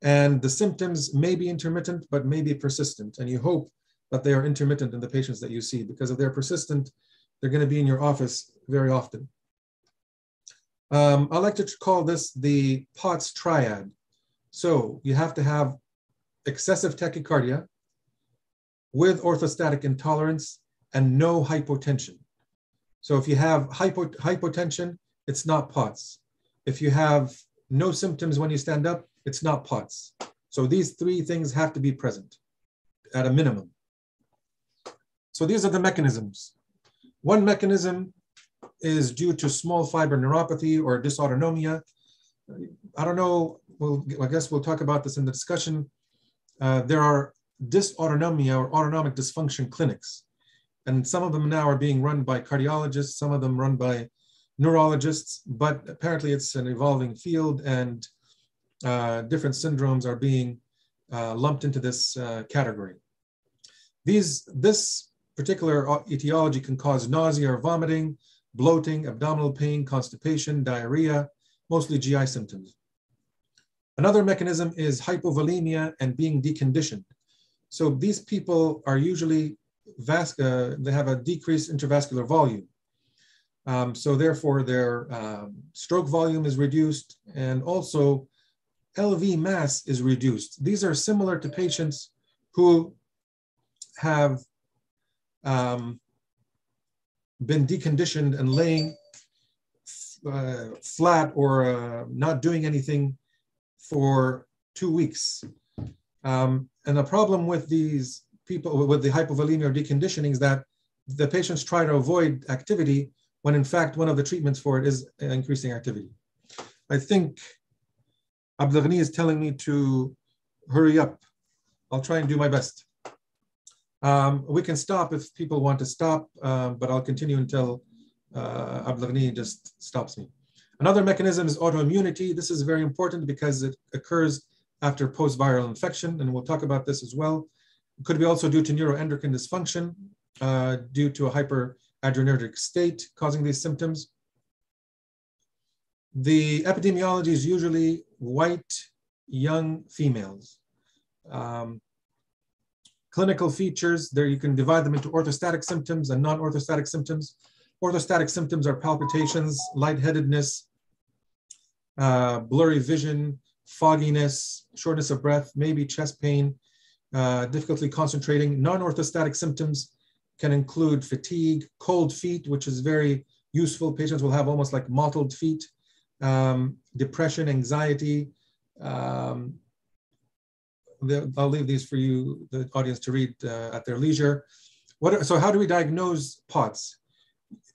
Speaker 2: And the symptoms may be intermittent, but may be persistent. And you hope that they are intermittent in the patients that you see, because if they're persistent, they're going to be in your office very often. Um, I like to call this the POTS triad. So you have to have excessive tachycardia with orthostatic intolerance and no hypotension. So if you have hypo, hypotension, it's not POTS. If you have no symptoms when you stand up, it's not POTS. So these three things have to be present at a minimum. So these are the mechanisms. One mechanism is due to small fiber neuropathy or dysautonomia. I don't know, well, I guess we'll talk about this in the discussion. Uh, there are dysautonomia or autonomic dysfunction clinics. And some of them now are being run by cardiologists, some of them run by neurologists, but apparently it's an evolving field and uh, different syndromes are being uh, lumped into this uh, category. These, this particular etiology can cause nausea or vomiting, bloating, abdominal pain, constipation, diarrhea, mostly GI symptoms. Another mechanism is hypovolemia and being deconditioned. So these people are usually, vas- uh, they have a decreased intravascular volume. Um, so therefore their um, stroke volume is reduced and also LV mass is reduced. These are similar to patients who have um, been deconditioned and laying uh, flat or uh, not doing anything for two weeks. Um, and the problem with these people with the hypovolemia or deconditioning is that the patients try to avoid activity when in fact one of the treatments for it is increasing activity. I think Abdelghani is telling me to hurry up. I'll try and do my best. Um, we can stop if people want to stop, um, but I'll continue until uh, Abdelghani just stops me. Another mechanism is autoimmunity. This is very important because it occurs after post-viral infection, and we'll talk about this as well. It could be also due to neuroendocrine dysfunction, uh, due to a hyperadrenergic state causing these symptoms. The epidemiology is usually white, young females. Um, clinical features, there you can divide them into orthostatic symptoms and non-orthostatic symptoms. Orthostatic symptoms are palpitations, lightheadedness, uh, blurry vision, fogginess, shortness of breath, maybe chest pain, uh, difficulty concentrating. Non-orthostatic symptoms can include fatigue, cold feet, which is very useful. Patients will have almost like mottled feet, um, depression, anxiety. Um, I'll leave these for you, the audience, to read uh, at their leisure. What, so how do we diagnose POTS?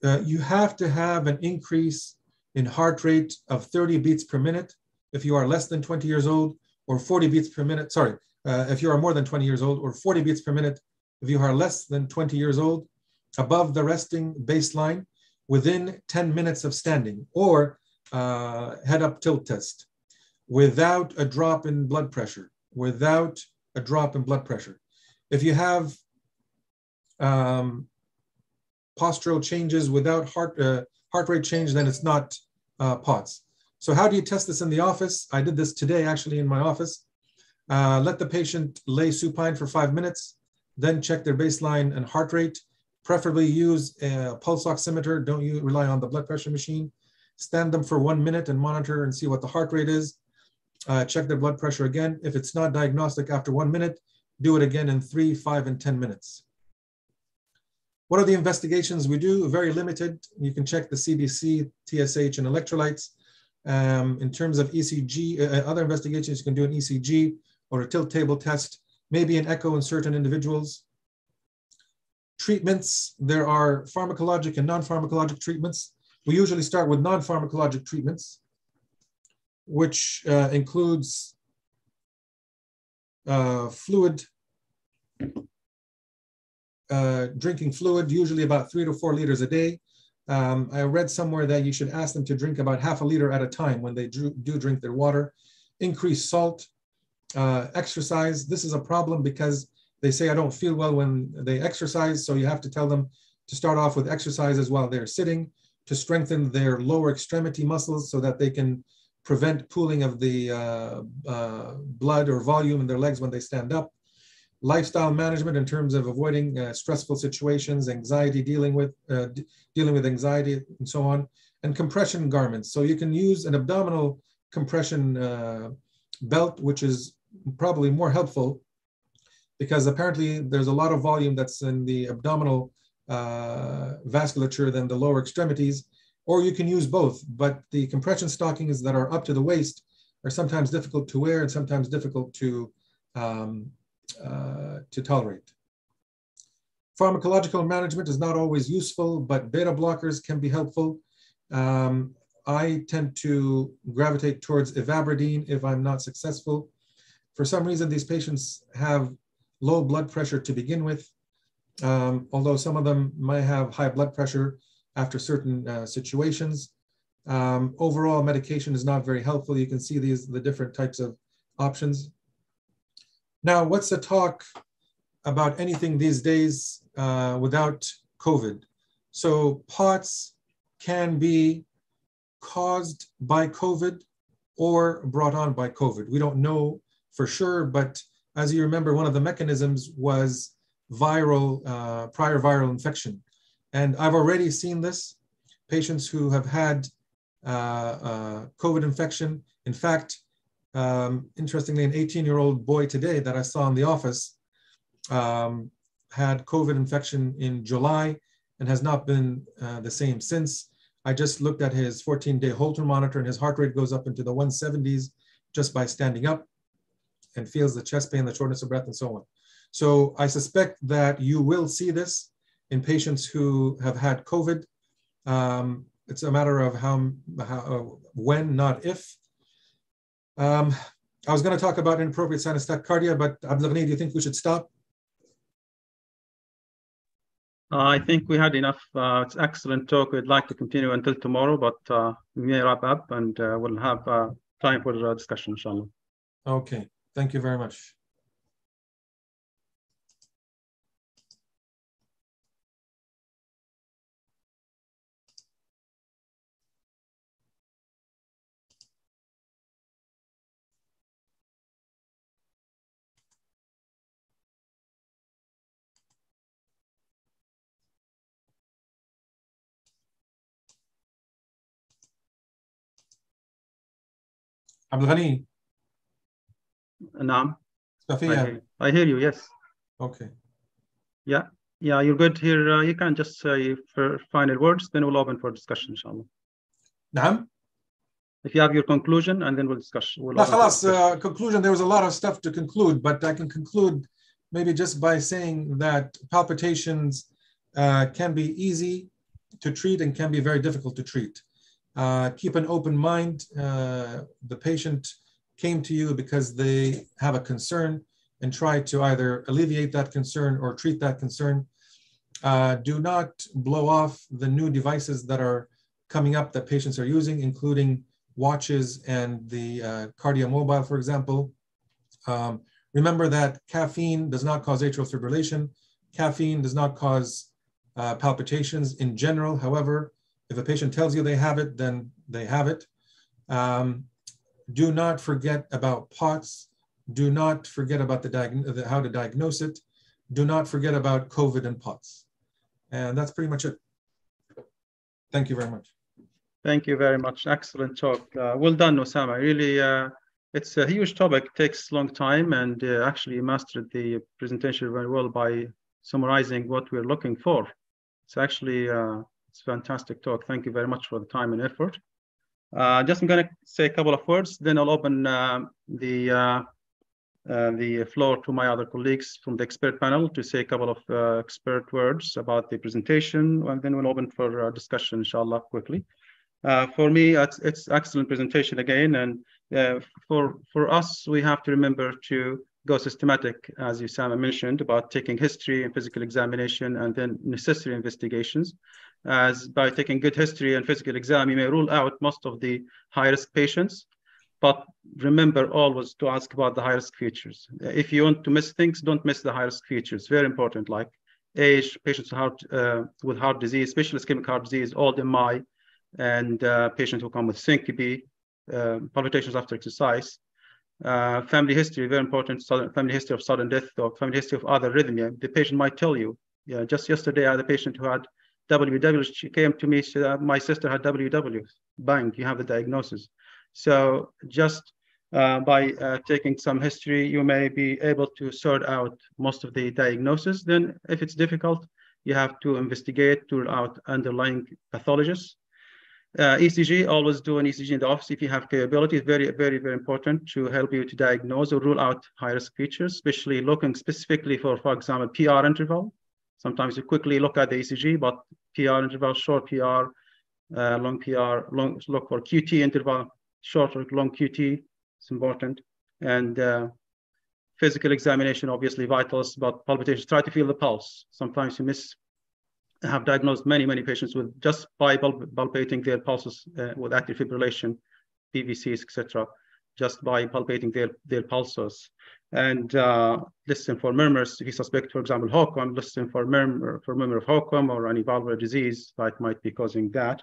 Speaker 2: Uh, you have to have an increase in heart rate of 30 beats per minute if you are less than 20 years old, or 40 beats per minute, sorry, uh, if you are more than 20 years old, or 40 beats per minute if you are less than 20 years old, above the resting baseline within 10 minutes of standing, or uh, head up tilt test without a drop in blood pressure, without a drop in blood pressure. If you have um, postural changes without heart, uh, heart rate change, then it's not uh, POTS. So how do you test this in the office? I did this today actually in my office. Uh, let the patient lay supine for five minutes, then check their baseline and heart rate. Preferably use a pulse oximeter. Don't you rely on the blood pressure machine. Stand them for one minute and monitor and see what the heart rate is. Uh, check their blood pressure again. If it's not diagnostic after one minute, do it again in three, five, and 10 minutes. What are the investigations we do? Very limited. You can check the CBC, TSH, and electrolytes. Um, in terms of ECG, uh, uh, other investigations, you can do an ECG or a tilt table test, maybe an echo in certain individuals. Treatments, there are pharmacologic and non-pharmacologic treatments. We usually start with non-pharmacologic treatments, which uh, includes uh, fluid uh, drinking fluid, usually about three to four liters a day. Um, I read somewhere that you should ask them to drink about half a liter at a time when they do, do drink their water. Increase salt, uh, exercise. This is a problem because they say I don't feel well when they exercise. So you have to tell them to start off with exercises while they're sitting to strengthen their lower extremity muscles so that they can prevent pooling of the uh, uh, blood or volume in their legs when they stand up lifestyle management in terms of avoiding uh, stressful situations, anxiety, dealing with uh, dealing with anxiety, and so on, and compression garments. So you can use an abdominal compression uh, belt, which is probably more helpful because apparently there's a lot of volume that's in the abdominal uh, vasculature than the lower extremities, or you can use both. But the compression stockings that are up to the waist are sometimes difficult to wear and sometimes difficult to um, uh, to tolerate. Pharmacological management is not always useful, but beta blockers can be helpful. Um, I tend to gravitate towards ivabradine if I'm not successful. For some reason, these patients have low blood pressure to begin with, um, although some of them might have high blood pressure after certain uh, situations. Um, overall, medication is not very helpful. You can see these the different types of options. Now, what's the talk about anything these days uh, without COVID? So POTS can be caused by COVID or brought on by COVID. We don't know for sure, but as you remember, one of the mechanisms was viral, uh, prior viral infection. And I've already seen this, patients who have had uh, uh COVID infection. In fact, um, interestingly, an 18 year old boy today that I saw in the office um, had COVID infection in July and has not been uh, the same since. I just looked at his 14 day Holter monitor and his heart rate goes up into the 170s just by standing up and feels the chest pain, the shortness of breath, and so on. So I suspect that you will see this in patients who have had COVID. Um, it's a matter of how, how uh, when, not if. Um, I was going to talk about inappropriate sinus tachycardia, but Abdelghani, do you think we should stop?
Speaker 1: Uh, I think we had enough. Uh, it's excellent talk. We'd like to continue until tomorrow, but uh, we may wrap up and uh, we'll have uh, time for the discussion, inshallah.
Speaker 2: Okay. Thank you very much. عبد الغني
Speaker 1: نعم
Speaker 2: Sophia.
Speaker 1: I hear you yes
Speaker 2: okay
Speaker 1: yeah yeah you're good here uh, you can just say for final words then we'll open for discussion inshallah
Speaker 2: نعم
Speaker 1: if you have your conclusion and then we'll discuss we'll
Speaker 2: لا خلاص uh, conclusion there was a lot of stuff to conclude but I can conclude maybe just by saying that palpitations uh, can be easy to treat and can be very difficult to treat uh, keep an open mind. Uh, the patient came to you because they have a concern. and try to either alleviate that concern or treat that concern. Uh, do not blow off the new devices that are coming up that patients are using, including watches and the uh, KardiaMobile, for example. Um, remember that caffeine does not cause atrial fibrillation. Caffeine does not cause uh, palpitations in general. However, if a patient tells you they have it, then they have it. Um, do not forget about POTS. Do not forget about the, the, how to diagnose it. Do not forget about COVID and POTS. And that's pretty much it. Thank you very much.
Speaker 1: Thank you very much. Excellent talk. Uh, well done, Osama. Really, uh, it's a huge topic. It takes long time, and uh, actually you mastered the presentation very well by summarizing what we're looking for. It's actually uh, it's fantastic talk. Thank you very much for the time and effort. Uh, just I'm going to say a couple of words, then I'll open uh, the uh, uh, the floor to my other colleagues from the expert panel to say a couple of uh, expert words about the presentation, and then we'll open for discussion, inshallah, quickly. for me, it's, it's excellent presentation again, and for for us, we have to remember to go systematic, as you Usama mentioned, about taking history and physical examination and then necessary investigations. As by taking good history and physical exam, you may rule out most of the high risk patients. But remember always to ask about the high risk features. If you want to miss things, don't miss the high risk features. Very important, like age, patients with heart, uh, with heart disease, especially ischemic heart disease, old MI, and uh, patients who come with syncope, uh, palpitations after exercise. Uh, family history, very important, sudden, family history of sudden death or family history of other arrhythmia. The patient might tell you. Yeah, just yesterday I had a patient who had WPW. She came to me, said, my sister had WPW. Bang, you have the diagnosis. So just uh, by uh, taking some history, you may be able to sort out most of the diagnosis. Then if it's difficult, you have to investigate to rule out underlying pathologies. Uh, ECG, always do an ECG in the office if you have capability. It's very, very, very important to help you to diagnose or rule out high-risk features, especially looking specifically for, for example, PR interval. Sometimes you quickly look at the ECG, but PR interval, short PR, uh, long PR, long look for QT interval, short or long QT. It's important. And uh, physical examination, obviously vitals, but palpitations, try to feel the pulse. Sometimes you miss have diagnosed many, many patients with just by palpating their pulses uh, with atrial fibrillation, PVCs, etc., just by palpating their, their pulses. And uh, listen for murmurs. If you suspect, for example, HOCM, listen for murmur, for murmur of HOCM or any valvular disease that might be causing that.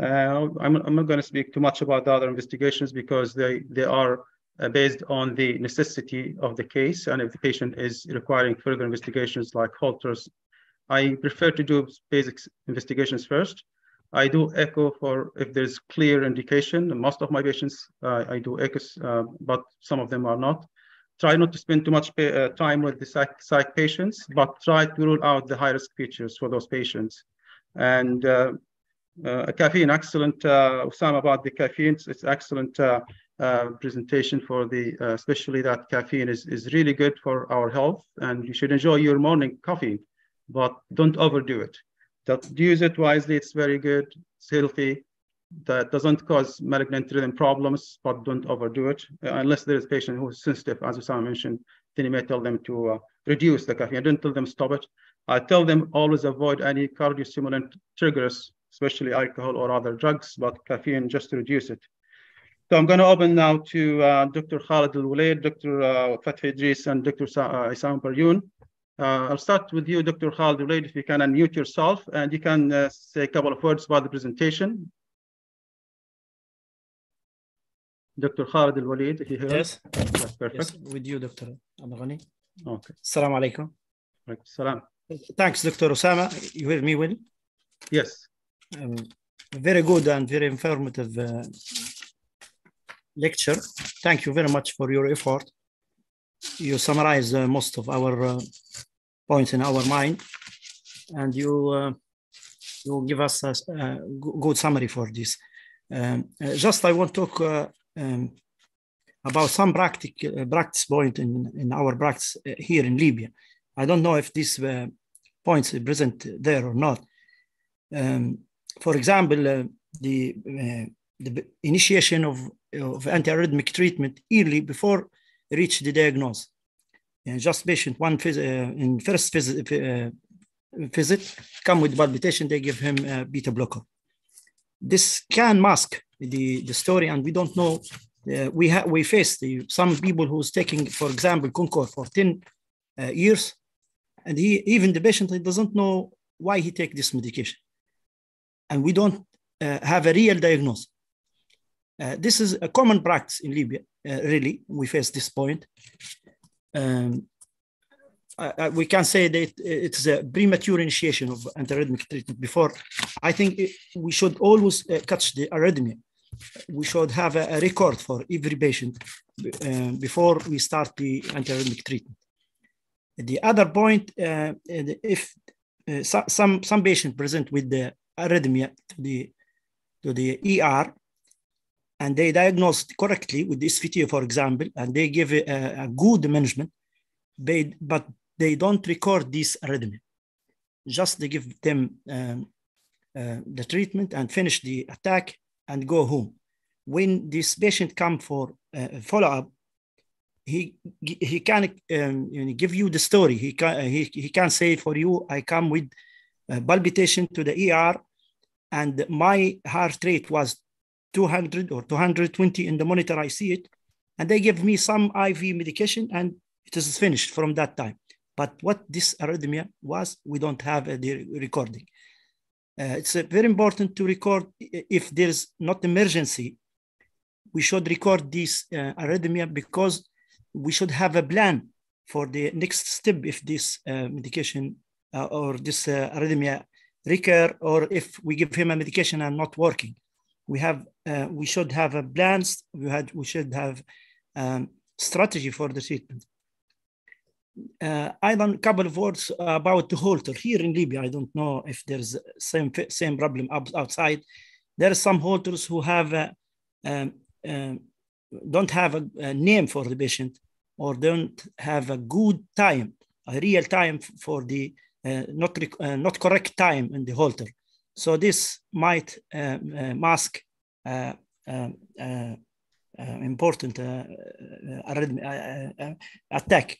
Speaker 1: Uh, I'm, I'm not going to speak too much about the other investigations because they, they are uh, based on the necessity of the case. And if the patient is requiring further investigations like Holter's I prefer to do basic investigations first. I do echo for if there's clear indication. Most of my patients, uh, I do echoes, uh, but some of them are not. Try not to spend too much uh, time with the psych, psych, patients, but try to rule out the high risk features for those patients. And uh, uh, caffeine, excellent, uh, Osama, about the caffeine. It's excellent uh, presentation for the, especially that caffeine is, is really good for our health and you should enjoy your morning coffee but don't overdo it. That use it wisely, it's very good, it's healthy. That doesn't cause malignant rhythm problems, but don't overdo it. Uh, unless there is a patient who is sensitive, as Usama mentioned, then you may tell them to uh, reduce the caffeine. I don't tell them stop it. I tell them always avoid any cardiostimulant triggers, especially alcohol or other drugs, but caffeine just to reduce it. So I'm going to open now to uh, Dr. Khalid Al-Wulaid, Dr. Uh, Fathi Idris, and Dr. Sa uh, Isam Baryoun. Uh, I'll start with you, Dr. Khalid Wulaid, if you can unmute yourself and you can uh, say a couple of words about the presentation. Dr. Khalid Al-Walid, if you hear
Speaker 3: Yes.
Speaker 1: That's perfect.
Speaker 3: Yes, with you, Dr. Abghani.
Speaker 1: Okay.
Speaker 3: Assalamu alaikum.
Speaker 1: Salam.
Speaker 3: Thanks, Dr. Osama. You hear me well?
Speaker 1: Yes.
Speaker 3: Um, very good and very informative uh, lecture. Thank you very much for your effort. You summarize uh, most of our uh, points in our mind, and you uh, you give us a, a good summary for this. Um, uh, just I want to talk uh, um, about some practic, uh, practice point in, in our practice here in Libya. I don't know if these points are present there or not. Um, for example, the the initiation of, of antiarrhythmic treatment early before reach the diagnosis. Uh, just patient one visit, uh, in first visit, uh, visit come with palpitation, they give him a beta blocker. This can mask the, the story, and we don't know. Uh, we have we face the, some people who's taking, for example, Concor for 10 uh, years, and he even the patient he doesn't know why he take this medication, and we don't uh, have a real diagnosis. Uh, this is a common practice in Libya. Uh, really, we face this point. Um, uh, we can say that it's a premature initiation of antiarrhythmic treatment before. I think it, we should always uh, catch the arrhythmia. We should have a, a record for every patient uh, before we start the antiarrhythmic treatment. The other point, uh, if uh, so, some some patient present with the arrhythmia to the to the ER, and they diagnosed correctly with SVT, for example, and they give a, a good management, they, but they don't record this arrhythmia. Just they give them um, uh, the treatment and finish the attack and go home. When this patient come for uh, follow-up, he he can um, give you the story. He can he, he can say for you, I come with palpitation to the ER, and my heart rate was 200 or 220 in the monitor. I see it, and they give me some IV medication, and it is finished from that time. But what this arrhythmia was, we don't have a recording. Uh, it's uh, very important to record if there's not emergency. We should record this uh, arrhythmia because we should have a plan for the next step if this uh, medication uh, or this uh, arrhythmia recur or if we give him a medication and not working. We have we should have a plan. We had we should have um, strategy for the treatment. Uh, a couple of words about the Holter here in Libya. I don't know if there's same same problem outside. There are some Holters who have uh, um, uh, don't have a, a, name for the patient or don't have a good time, a real time for the uh, not uh, not correct time in the Holter. So this might uh, mask important attack.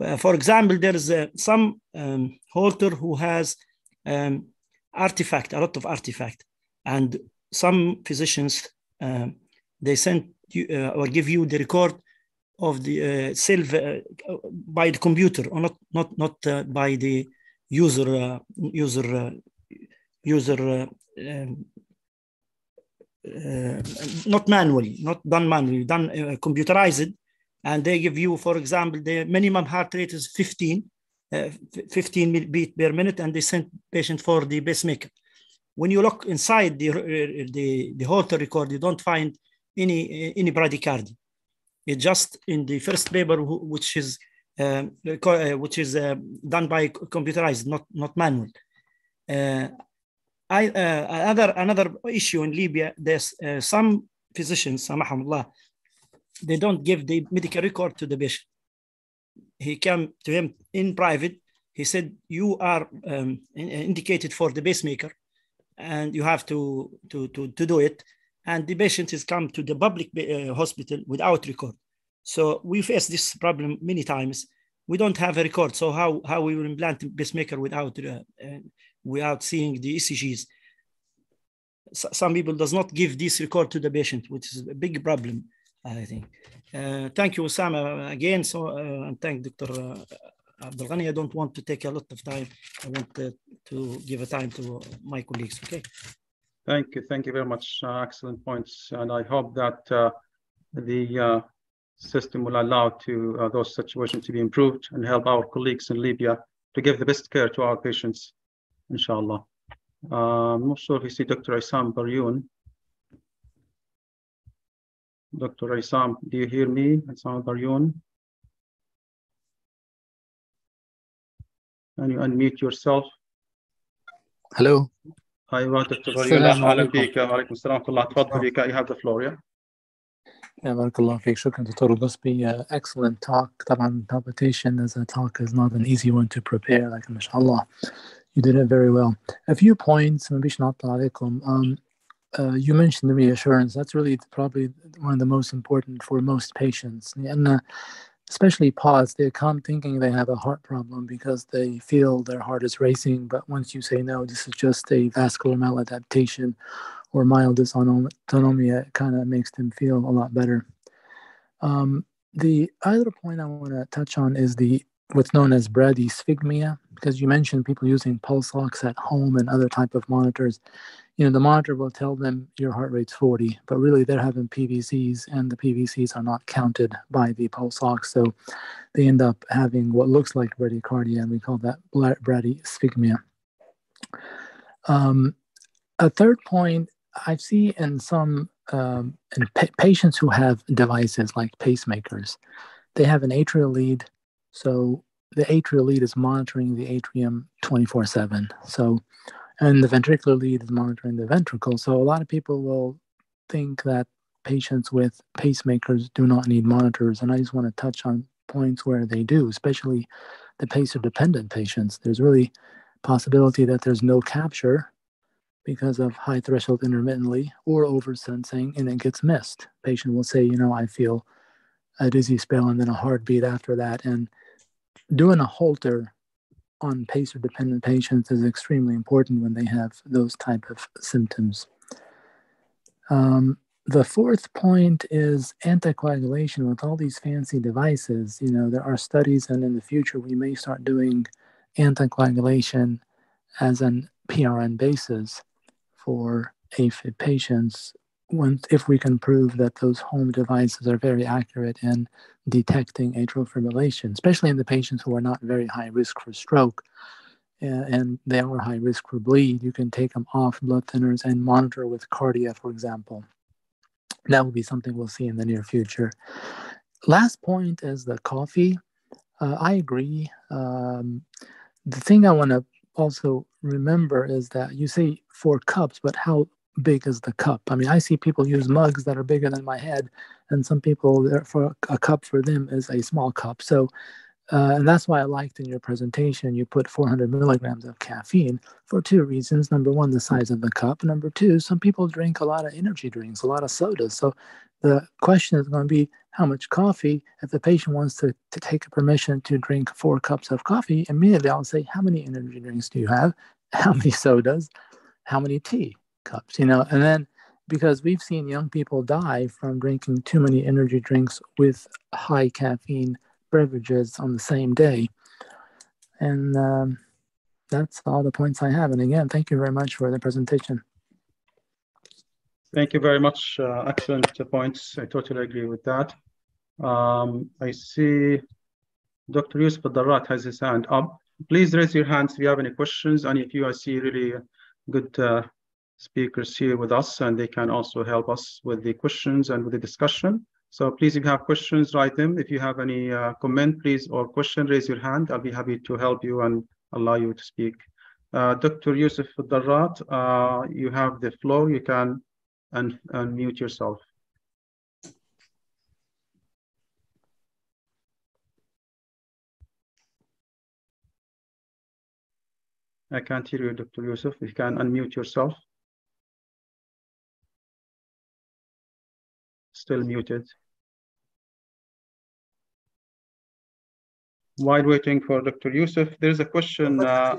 Speaker 3: Uh, for example, there is uh, some um, Holter who has um, artifact, a lot of artifact, and some physicians um, they send you uh, or give you the record of the uh, self uh, by the computer or not not not uh, by the user user user um, not manually, not done manually, done computerized and they give you, for example, the minimum heart rate is 15, uh, 15 beat per minute, and they send patient for the pacemaker. When you look inside the, uh, the, the Holter record, you don't find any, any bradycardia. It's just in the first paper, which is uh, uh, which is uh, done by computerized, not not manual. Uh, I, uh, another another issue in Libya. There's uh, some physicians, samahumullah, they don't give the medical record to the patient. He came to him in private. He said, "You are um, indicated for the pacemaker, and you have to to to, to do it." And the patient has come to the public uh, hospital without record. So we face this problem many times. We don't have a record. So how how we will implant pacemaker without uh, uh, without seeing the ECGs? some people does not give this record to the patient, which is a big problem. I think. Uh, thank you, Osama, again. So, uh, and thank Dr. Uh, Abdulghani. I don't want to take a lot of time. I want uh, to give a time to my colleagues. Okay.
Speaker 1: Thank you. Thank you very much. Uh, excellent points. And I hope that uh, the uh, system will allow to those situations to be improved and help our colleagues in Libya to give the best care to our patients, inshallah. I'm not sure if you see Dr. Isam Baryoun. Dr. Isam, do you hear me? Isam Baryoun? Can you unmute yourself?
Speaker 4: Hello.
Speaker 1: Hi, Dr. Baryoun. أهلا بك وعليكم السلام ورحمة الله. تفضل بك. You have the floor, yeah?
Speaker 4: Yeah, بارك الله فيك. شكرا دكتور القصبي. Uh, excellent talk. طبعا palpitation as a talk is not an easy one to prepare. Like, mashallah. you did it very well. A few points, maybe um, uh, you mentioned the reassurance. That's really probably one of the most important for most patients, and uh, especially POTS. They come thinking they have a heart problem because they feel their heart is racing. But once you say no, this is just a vascular maladaptation or mild dysautonomia, it kind of makes them feel a lot better. Um, the other point I want to touch on is the what's known as bradysphygmia, because you mentioned people using pulse ox at home and other type of monitors. You know, the monitor will tell them your heart rate's 40, but really they're having PVCs, and the PVCs are not counted by the pulse ox, so they end up having what looks like bradycardia, and we call that bradysphygmia. Um, a third point I see in some um, in pa- patients who have devices like pacemakers, they have an atrial lead. So the atrial lead is monitoring the atrium 24 7. So, and the ventricular lead is monitoring the ventricle. So a lot of people will think that patients with pacemakers do not need monitors. And I just want to touch on points where they do, especially the pacer dependent patients. There's really possibility that there's no capture because of high threshold intermittently or oversensing and it gets missed. Patient will say, you know, I feel a dizzy spell and then a heartbeat after that. And doing a Holter on pacer dependent patients is extremely important when they have those type of symptoms. Um, the fourth point is anticoagulation with all these fancy devices. You know, there are studies, and in the future, we may start doing anticoagulation as an PRN basis for AFib patients when, if we can prove that those home devices are very accurate in detecting atrial fibrillation, especially in the patients who are not very high risk for stroke and they are high risk for bleed, you can take them off blood thinners and monitor with Kardia, for example. That will be something we'll see in the near future. Last point is the coffee. Uh, I agree. Um, the thing I want to also remember is that you say four cups, but how big as the cup? I mean, I see people use mugs that are bigger than my head, and some people, for a cup for them is a small cup. So, uh, and that's why I liked in your presentation you put 400 milligrams of caffeine for two reasons. Number one, the size of the cup. Number two, some people drink a lot of energy drinks, a lot of sodas. So the question is going to be how much coffee. If the patient wants to, to take a permission to drink four cups of coffee, immediately I'll say, How many energy drinks do you have? How many sodas? How many tea cups? You know, and then because we've seen young people die from drinking too many energy drinks with high caffeine beverages on the same day. And um, that's all the points I have. And again, thank you very much for the presentation.
Speaker 1: Thank you very much. Uh, excellent points. I totally agree with that. Um, I see Dr. Yusuf Darat has his hand up. Please raise your hands if you have any questions. And if you I see really good uh, speakers here with us, and they can also help us with the questions and with the discussion. So please, if you have questions, write them. If you have any uh, comment, please, or question, raise your hand. I'll be happy to help you and allow you to speak. Uh, Dr. Yusuf Darat, uh, you have the floor. You can and unmute yourself. I can't hear you, Dr. Yusuf. You can unmute yourself. Still muted. While waiting for Dr. Yusuf, there's a question. Uh,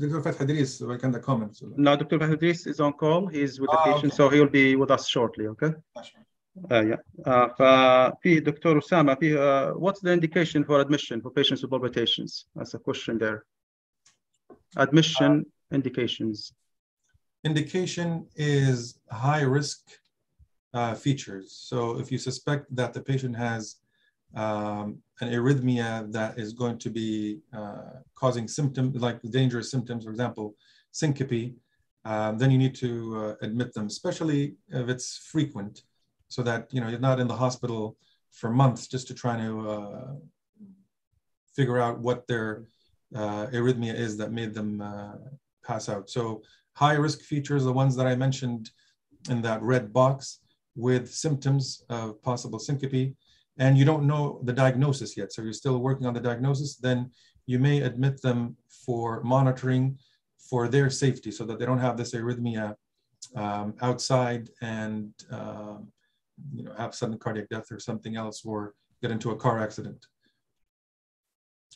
Speaker 2: Dr. Fath Idris, can the comments?
Speaker 1: no, Dr. Fath Idris is on call. He's with the
Speaker 2: Ah,
Speaker 1: patient,
Speaker 2: okay.
Speaker 1: so he'll be with us shortly, okay? Uh, yeah. Uh, ففي دكتور أسامة في uh, what's the indication for admission for patients with palpitations? That's a question there. Admission indications.
Speaker 2: Indication is high risk uh, features. So if you suspect that the patient has um, an arrhythmia that is going to be uh, causing symptoms like dangerous symptoms, for example, syncope, um, then you need to uh, admit them, especially if it's frequent, so that you know you're not in the hospital for months just to try to uh, figure out what their uh, arrhythmia is that made them pass out. So high risk features, the ones that I mentioned in that red box with symptoms of possible syncope, and you don't know the diagnosis yet, so you're still working on the diagnosis, then you may admit them for monitoring for their safety so that they don't have this arrhythmia um, outside and um, you know have sudden cardiac death or something else or get into a car accident.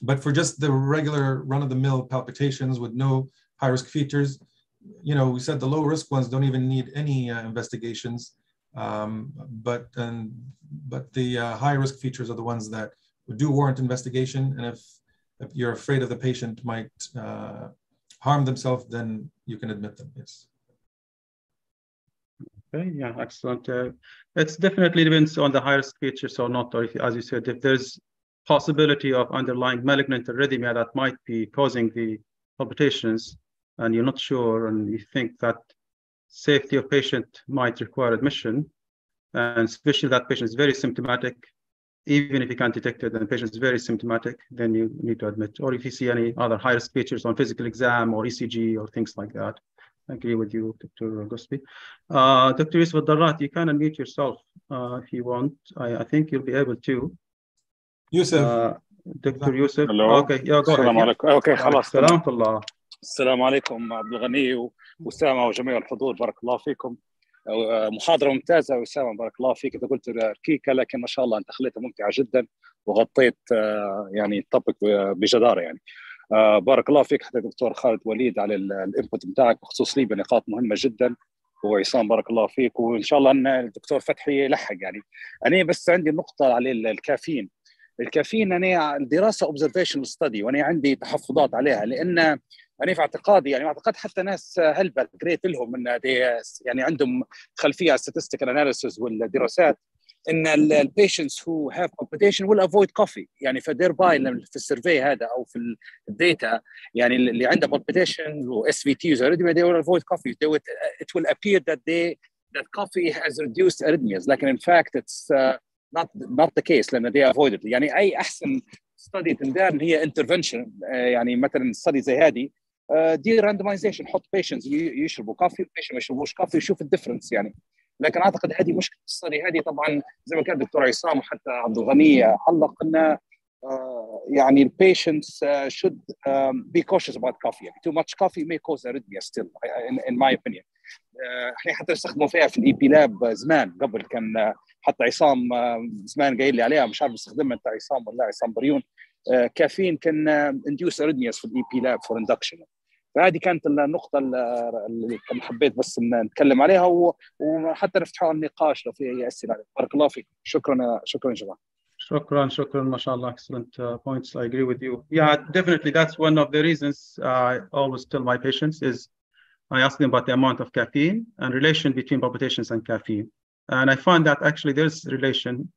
Speaker 2: but for just the regular run-of-the-mill palpitations with no high-risk features, you know, we said the low-risk ones don't even need any uh, investigations, um, but and but the uh, high-risk features are the ones that do warrant investigation. And if, if you're afraid of the patient might uh, harm themselves, then you can admit them. Yes.
Speaker 1: Okay, yeah, excellent. Uh, it's definitely depends on the high risk features or not, or if, as you said, if there's possibility of underlying malignant arrhythmia that might be causing the palpitations, and you're not sure, and you think that safety of patient might require admission, and especially that patient is very symptomatic. Even if you can't detect it, and the patient is very symptomatic, then you need to admit. Or if you see any other high risk features on physical exam or ECG or things like that. I agree with you, Dr. Gusbi. Uh, Dr. Yusuf you can unmute yourself uh, if you want. I, I, think you'll be able to.
Speaker 2: Yusuf.
Speaker 1: Uh, Dr. Yusuf.
Speaker 5: Hello.
Speaker 1: Okay, yeah, go
Speaker 5: Assalamu
Speaker 1: ahead.
Speaker 5: Alaikum. Okay, خلاص. السلام عليكم عبد الغني واسامه وجميع الحضور بارك الله فيكم. آه، محاضرة ممتازة واسامه بارك الله فيك. انت قلت ركيكة لكن ما شاء الله أنت خليتها ممتعة جدا وغطيت آه، يعني التوبك بجدارة يعني. آه، بارك الله فيك حتى دكتور خالد وليد على ال- الإنبوت بتاعك بخصوص لي بنقاط مهمة جدا. وعصام بارك الله فيك. وإن شاء الله أن الدكتور فتحي يلحق يعني. أنا بس عندي نقطة على ال- الكافيين أنا الدراسة اوبزرفيشنال ستدي وأنا عندي تحفظات عليها لأن أنا في اعتقادي يعني اعتقد حتى ناس هلبة قريت لهم إن دي يعني عندهم خلفية على statistical analysis والدراسات إن البيشنتس who have palpitation will avoid coffee. يعني فديرباي في السيرفي هذا أو في الداتا يعني اللي عنده palpitation و SVT arrhythmia they will avoid coffee. They will, it will appear that coffee has reduced arrhythmias. لكن in fact it's uh, not not the case لأن they avoided يعني أي أحسن ستدي تندار هي انترفنشن يعني مثلا ستدي زي هذه آه، دي راندمايزيشن حط بيشنتس يشربوا كافي وبيشنتس ما يشربوش كافي وشوف الديفرنس يعني. لكن أعتقد هذه مشكلة الستدي هذه. طبعا زي ما كان الدكتور عصام وحتى عبد الغني علق انه آه، يعني البيشنتس should be cautious about coffee. يعني too much coffee may cause arrhythmia still in, in my opinion. آه، إحنا حتى استخدموا فيها في الاي بي لاب زمان قبل كان آه، حتى عصام آه، زمان قايل لي عليها مش عارف استخدمها انت عصام ولا عصام بريون آه، كافيين كان انديوس اريثمياس في الاي بي لاب فور اندكشن فهذه كانت النقطة اللي كان حبيت بس نتكلم عليها وحتى نفتحوا النقاش لو في أي أسئلة عليها. بارك الله فيك شكرا شكرا جماعة
Speaker 1: Shukran, shukran, mashallah, excellent uh, points. I agree with you. Yeah, definitely. That's one of the reasons I always tell my patients is I ask them about the amount of caffeine and relation between palpitations and caffeine. And I find that actually there's relation,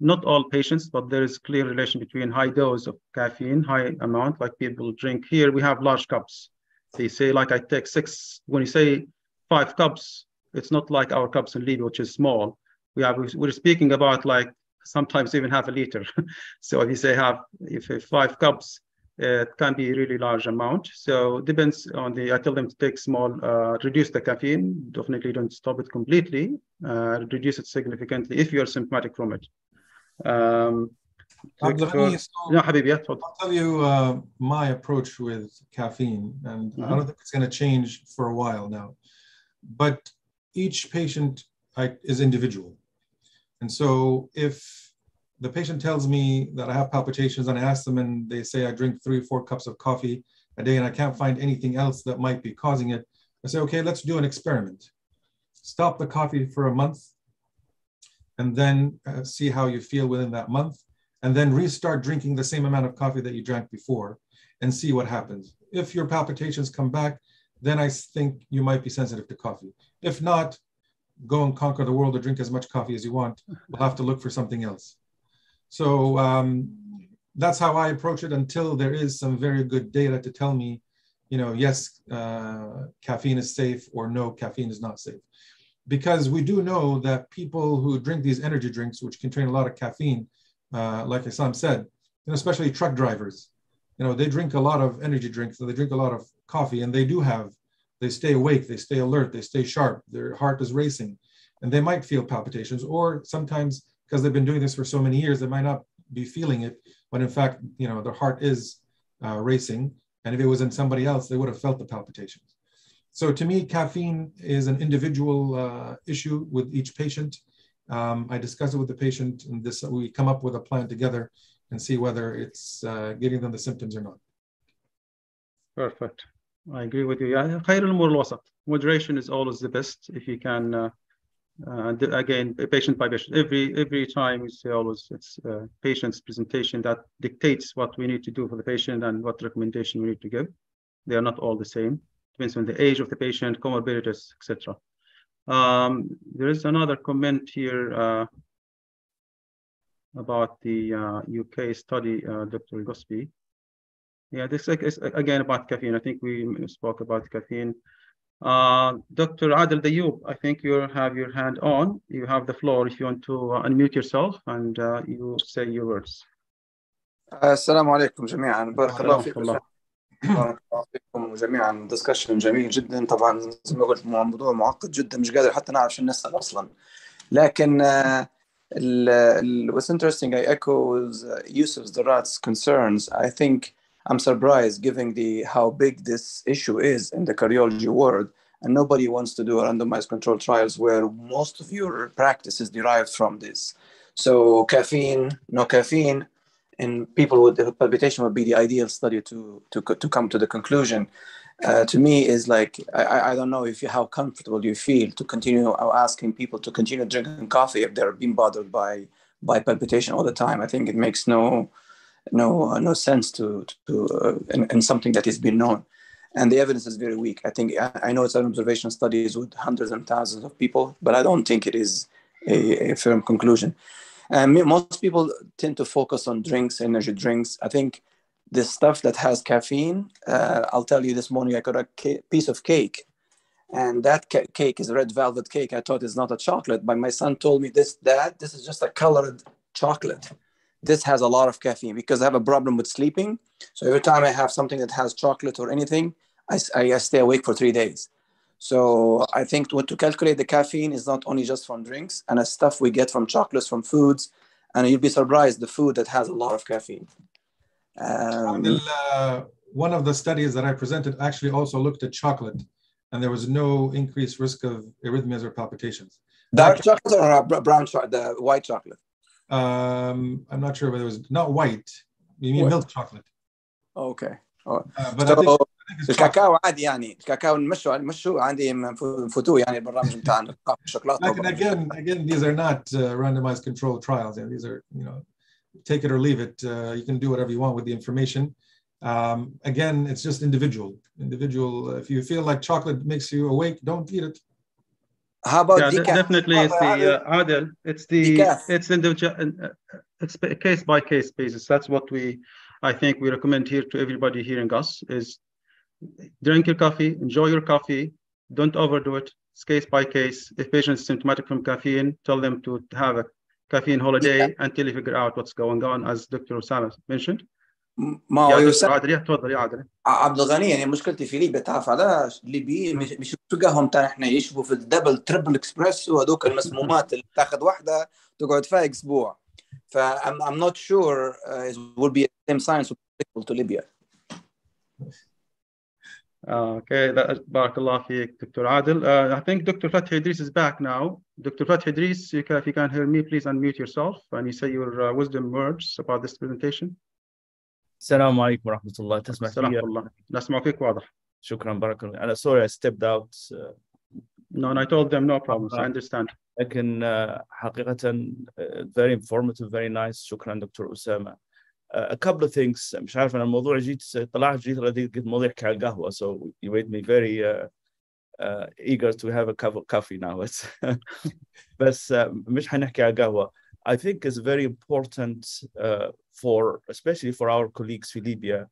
Speaker 1: not all patients, but there is clear relation between high dose of caffeine, high amount, like people drink here. We have large cups. They say like I take six. When you say five cups, it's not like our cups in Libya, which is small. We have we're speaking about like sometimes even half a liter. so if you say have if if five cups, it can be really large amount. So depends on the, I tell them to take small, uh, reduce the caffeine, definitely don't stop it completely, uh, reduce it significantly if you're symptomatic from it. Um,
Speaker 2: so,
Speaker 1: no, Habibi,
Speaker 2: I'll tell you uh, my approach with caffeine, and mm-hmm. I don't think it's going to change for a while now. But each patient is individual. And so if the patient tells me that I have palpitations and I ask them and they say I drink three or four cups of coffee a day and I can't find anything else that might be causing it, I say, okay, let's do an experiment. Stop the coffee for a month and then uh, see how you feel within that month and then restart drinking the same amount of coffee that you drank before and see what happens. If your palpitations come back, then I think you might be sensitive to coffee. If not, go and conquer the world or drink as much coffee as you want. We'll have to look for something else. So um, that's how I approach it until there is some very good data to tell me, you know, yes, uh, caffeine is safe or no, caffeine is not safe. Because we do know that people who drink these energy drinks, which contain a lot of caffeine, uh, like Isam said, and especially truck drivers, you know, they drink a lot of energy drinks and they drink a lot of coffee and they do have, they stay awake, they stay alert, they stay sharp, their heart is racing and they might feel palpitations or sometimes because they've been doing this for so many years, they might not be feeling it, but in fact, you know, their heart is uh, racing. And if it was in somebody else, they would have felt the palpitations. So to me, caffeine is an individual uh, issue with each patient. Um, I discuss it with the patient, and this we come up with a plan together and see whether it's uh, giving them the symptoms or not.
Speaker 1: Perfect. I agree with you. Khairul Moderation is always the best if you can uh, uh, uh, again, patient by patient. Every every time we say always it's uh, patient's presentation that dictates what we need to do for the patient and what recommendation we need to give. They are not all the same. Depends on the age of the patient, comorbidities, etc. Um, there is another comment here uh, about the UK uh, study, uh, Dr. Gusbi. Yeah, this is again about caffeine. I think we spoke about caffeine. Uh, Dr. Adel Dayoub, I think you have your hand on. You have the floor if you want to uh, unmute yourself and uh, you say your words.
Speaker 6: السلام عليكم جميعا بارك الله فيكم بارك الله فيكم جميعا دسكشن جميل جدا طبعا زي ما قلت موضوع معقد جدا مش قادر حتى نعرف شو نسال اصلا لكن ال what's interesting I echo Yusuf's Darat's concerns I think I'm surprised given the how big this issue is in the cardiology world, and nobody wants to do a randomized control trials where most of your practice is derived from this. So caffeine, no caffeine, in people with palpitation would be the ideal study to to to come to the conclusion. Uh, to me, is like I, I don't know if you how comfortable you feel to continue asking people to continue drinking coffee if they're being bothered by by palpitation all the time. I think it makes no no no sense to to uh, in, in, something that is been known. And the evidence is very weak. I think i, I know it's an observational studies with hundreds and thousands of people but i don't think it is a, a firm conclusion. And most people tend to focus on drinks energy drinks. I think the stuff that has caffeine uh, i'll tell you this morning i got a piece of cake and that ca- cake is a red velvet cake i thought it's not a chocolate but my son told me this dad this is just a colored chocolate this has a lot of caffeine because I have a problem with sleeping. So every time I have something that has chocolate or anything, I, I stay awake for three days. So I think to, to calculate the caffeine is not only just from drinks and the stuff we get from chocolates, from foods, and you'll be surprised the food that has a lot of caffeine. Um,
Speaker 2: uh, one of the studies that I presented actually also looked at chocolate, and there was no increased risk of arrhythmias or palpitations.
Speaker 6: Dark chocolate or brown chocolate, the white chocolate?
Speaker 2: Um, I'm not sure whether it was not white. You mean what? milk chocolate?
Speaker 6: Okay. Oh. Uh, but so, I think, الكاكاو عادي يعني الكاكاو نمشوا نمشوا عندي نفوتوه يعني البرنامج بتاعنا
Speaker 2: الشوكولاته Like, again again these are not uh, randomized controlled trials and these are you know take it or leave it uh, you can do whatever you want with the information um, again it's just individual individual if you feel like chocolate makes you awake don't eat it
Speaker 6: how about
Speaker 1: yeah, decaf? definitely it's the uh, Adel. It's the decaf. it's individual. Uh, it's case by case basis. That's what we, I think, we recommend here to everybody hearing us is drink your coffee, enjoy your coffee, don't overdo it. It's case by case. If patient is symptomatic from caffeine, tell them to have a caffeine holiday yeah. until you figure out what's going on, as Dr. Osama mentioned.
Speaker 6: ما هو
Speaker 1: يوسف عادل تفضل يا عادل
Speaker 6: عبد الغني يعني مشكلتي في ليبيا تعرف علاش؟ ليبي مش تلقاهم تاع إحنا يشبوا في الدبل تربل اكسبريس وهذوك المسمومات اللي تاخذ واحدة تقعد فيها أسبوع ف I'm, I'm not sure uh, it will be the same science applicable to Libya.
Speaker 1: Uh, okay, that, barakallah fiik, Dr. Adil. Uh, I think Dr. Fathi Idris is back now. Dr. Fathi Idris, if you can hear me, please unmute yourself and you say your uh, wisdom words about this presentation.
Speaker 7: السلام عليكم ورحمة الله تسمع
Speaker 1: السلام الله نسمع فيك واضح
Speaker 7: شكرا بارك الله أنا sorry I stepped out uh,
Speaker 1: No, and I told them no problems. I understand.
Speaker 7: لكن uh, حقيقة uh, very informative, very nice. شكرا دكتور أسامة. Uh, a couple of things مش عارف أنا الموضوع جيت طلعت جيت لقيت موضوع على القهوة so you made me very uh, uh, eager to have a cup of coffee now. بس uh, مش حنحكي على القهوة. I think is very important uh, for, especially for our colleagues in Libya,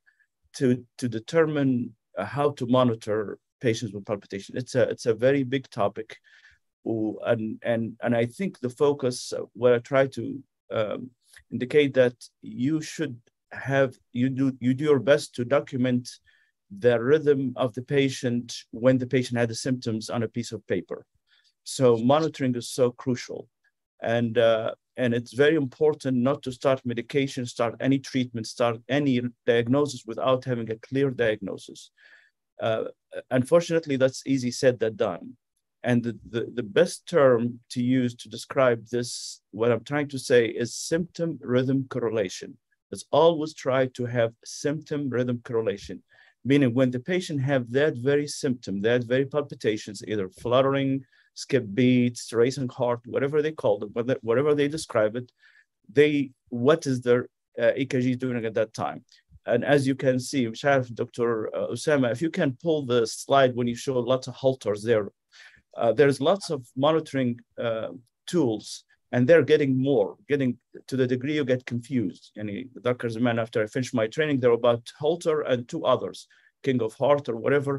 Speaker 7: to, to determine uh, how to monitor patients with palpitation. It's a, it's a very big topic. And, and, and I think the focus, uh, what I try to um, indicate that you should have, you do, you do your best to document the rhythm of the patient when the patient had the symptoms on a piece of paper. So monitoring is so crucial. And uh, and it's very important not to start medication, start any treatment, start any diagnosis without having a clear diagnosis. Uh, unfortunately, that's easy said than done. And the, the, the, best term to use to describe this, what I'm trying to say, is symptom rhythm correlation. is always try to have symptom rhythm correlation, meaning when the patient have that very symptom, that very palpitations, either fluttering, skip beats, racing heart, whatever they call it, whatever they describe it, they what is their uh, EKG doing at that time? And as you can see, Sharif, Dr. Uh, Osama, if you can pull the slide when you show lots of Holters there, uh, there's lots of monitoring uh, tools and they're getting more, getting to the degree you get confused. And Dr. Zaman, after I finished my training, there were about Holter and two others, King of Heart or whatever.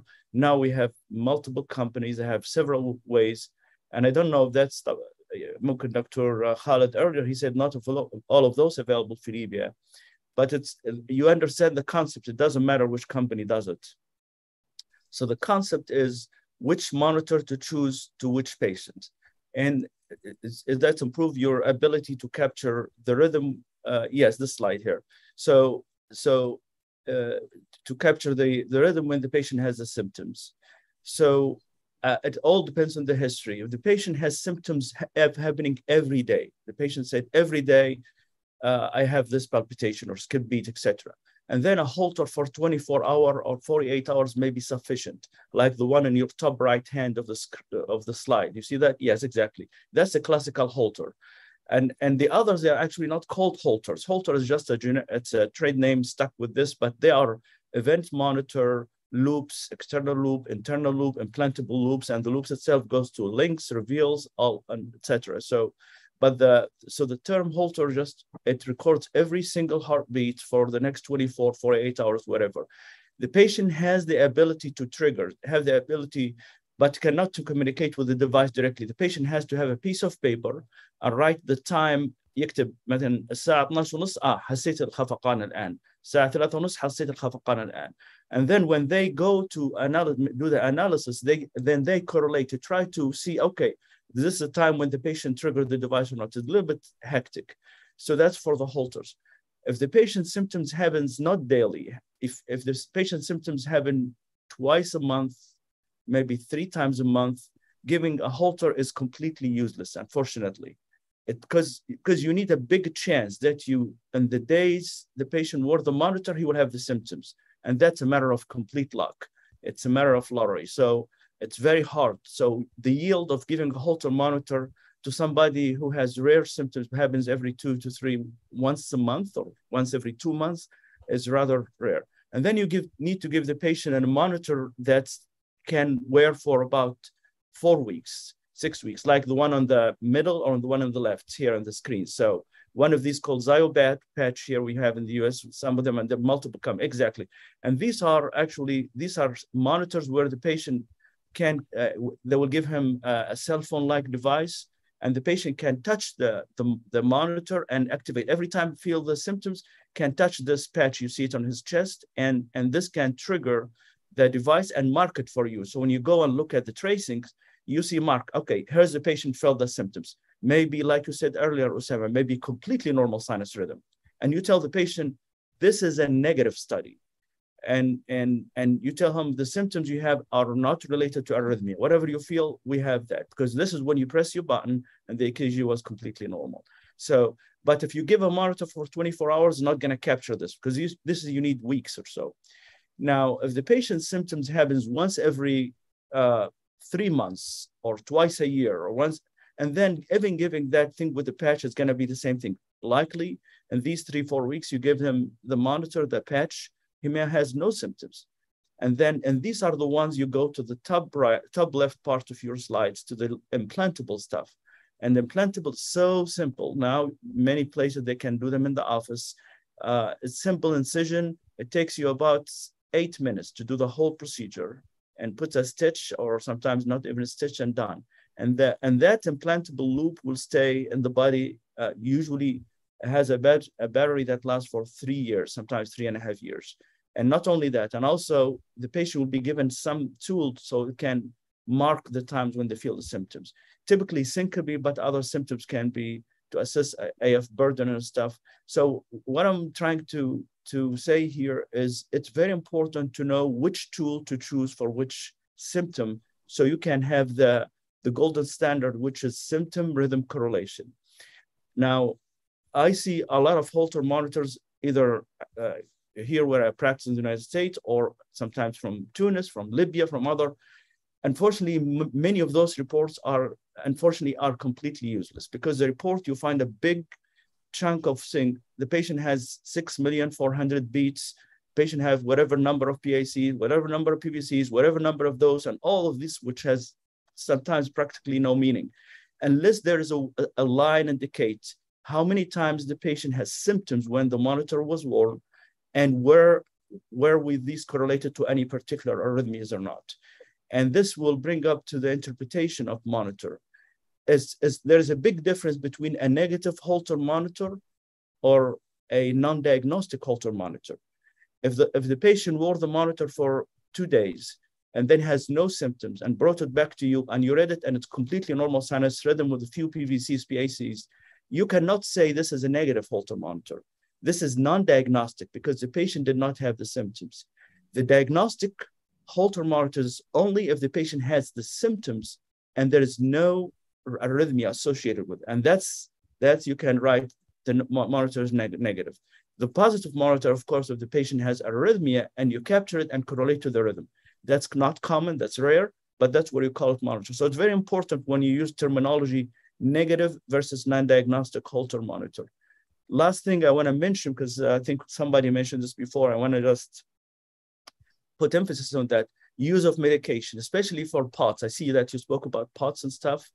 Speaker 7: Now we have multiple companies that have several ways. And I don't know if that's the, uh, Dr. Uh, Khalid earlier, he said not all of those available for Libya, but it's you understand the concept. It doesn't matter which company does it. So the concept is which monitor to choose to which patient. And is, is that improve your ability to capture the rhythm? Uh, yes, this slide here. So, so uh, to capture the, the rhythm when the patient has the symptoms. So uh, it all depends on the history. If the patient has symptoms ha happening every day, the patient said every day, uh, I have this palpitation or skip beat, etc and then a Holter for 24 hour or 48 hours may be sufficient, like the one in your top right hand of the, of the slide. You see that? Yes, exactly. That's a classical Holter. And, and the others, they are actually not called Holters. Holter is just a, it's a trade name stuck with this, but they are event monitor loops, external loop, internal loop, implantable loops, and the loops itself goes to LINQs, reveals, all, etc. So but the so the term Holter just it records every single heartbeat for the next 24, 48 hours, whatever. The patient has the ability to trigger, have the ability, but cannot to communicate with the device directly. The patient has to have a piece of paper and write the time يكتب مثلا الساعة 12 ونص. اه حسيت الخفقان الآن. الساعة 3 ونص حسيت الخفقان الآن. And then when they go to do the analysis they then they correlate to try to see okay this is the time when the patient triggered the device or not? It's a little bit hectic. So that's for the Holters. If the patient's symptoms happens not daily if if the patient symptoms happen twice a month maybe three times a month, giving a Holter is completely useless, unfortunately. Because because you need a big chance that you, in the days the patient wore the monitor, he will have the symptoms. And that's a matter of complete luck. It's a matter of lottery. So it's very hard. So the yield of giving a Holter monitor to somebody who has rare symptoms happens every two to three, once a month or once every two months is rather rare. And then you give, need to give the patient a monitor that can wear for about four weeks, six weeks, like the one on the middle or the one on the left here on the screen. So one of these called Ziobat patch here we have in the US, some of them and the multiple come exactly. And these are actually, these are monitors where the patient can, uh, they will give him a cell phone-like device and the patient can touch the, the, the, monitor and activate. Every time feel the symptoms, can touch this patch, you see it on his chest, and, and this can trigger the device and mark it for you. So when you go and look at the tracings, you see mark, okay, here's the patient felt the symptoms. Maybe, like you said earlier, Osama, maybe completely normal sinus rhythm. And you tell the patient, this is a negative study and and and you tell him the symptoms you have are not related to arrhythmia. Whatever you feel, we have that because this is when you press your button and the EKG was completely normal. So, but if you give a monitor for 24 hours, not going to capture this because this is you need weeks or so. Now, if the patient's symptoms happens once every uh, three months or twice a year or once, and then even giving that thing with the patch is going to be the same thing. Likely in these three, four weeks, you give him the monitor, the patch, he may has no symptoms. And then, and these are the ones you go to the top right, top left part of your slides to the implantable stuff. And implantable so simple. Now, many places they can do them in the office. Uh, it's simple incision. It takes you about eight minutes to do the whole procedure and put a stitch or sometimes not even a stitch and done. And that, and that implantable loop will stay in the body, uh, usually has a, bat a battery that lasts for three years, sometimes three and a half years. And not only that, and also the patient will be given some tool so it can mark the times when they feel the symptoms. Typically syncope, but other symptoms can be to assess AF burden and stuff. So what I'm trying to, to say here is it's very important to know which tool to choose for which symptom so you can have the, the golden standard, which is symptom rhythm correlation. Now, I see a lot of Holter monitors either uh, here where I practice in the United States or sometimes from Tunis, from Libya, from other. Unfortunately, many of those reports are unfortunately are completely useless because the report you find a big chunk of saying the patient has 6 million 400 beats patient have whatever number of PACs, whatever number of PVCs, whatever number of those, and all of this, which has sometimes practically no meaning. Unless there is a, a line indicates how many times the patient has symptoms when the monitor was worn and where, where with these correlated to any particular arrhythmias or not. And this will bring up to the interpretation of monitor. As, as there's a big difference between a negative Holter monitor or a non-diagnostic Holter monitor. If the, if the patient wore the monitor for two days and then has no symptoms and brought it back to you and you read it and it's completely normal sinus rhythm with a few PVCs, PACs, you cannot say this is a negative Holter monitor. This is non-diagnostic because the patient did not have the symptoms. The diagnostic Holter monitors only if the patient has the symptoms and there is no arrhythmia associated with it. And that's, that's you can write the monitor is neg negative. The positive monitor, of course, if the patient has arrhythmia and you capture it and correlate to the rhythm. That's not common, that's rare, but that's what you call it monitor. So it's very important when you use terminology negative versus non-diagnostic Holter monitor. Last thing I want to mention, because I think somebody mentioned this before, I want to just put emphasis on that use of medication, especially for POTS. I see that you spoke about POTS and stuff.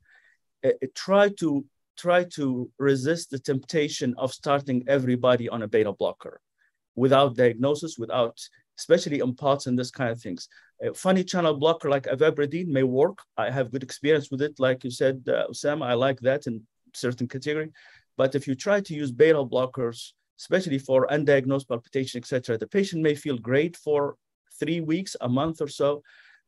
Speaker 7: Uh, try to try to resist the temptation of starting everybody on a beta blocker without diagnosis, without, especially on POTS and this kind of things. A funny channel blocker like ivabradine may work. I have good experience with it. Like you said, uh, Osama, I like that in certain category. But if you try to use beta blockers, especially for undiagnosed palpitation, etc., the patient may feel great for three weeks, a month or so,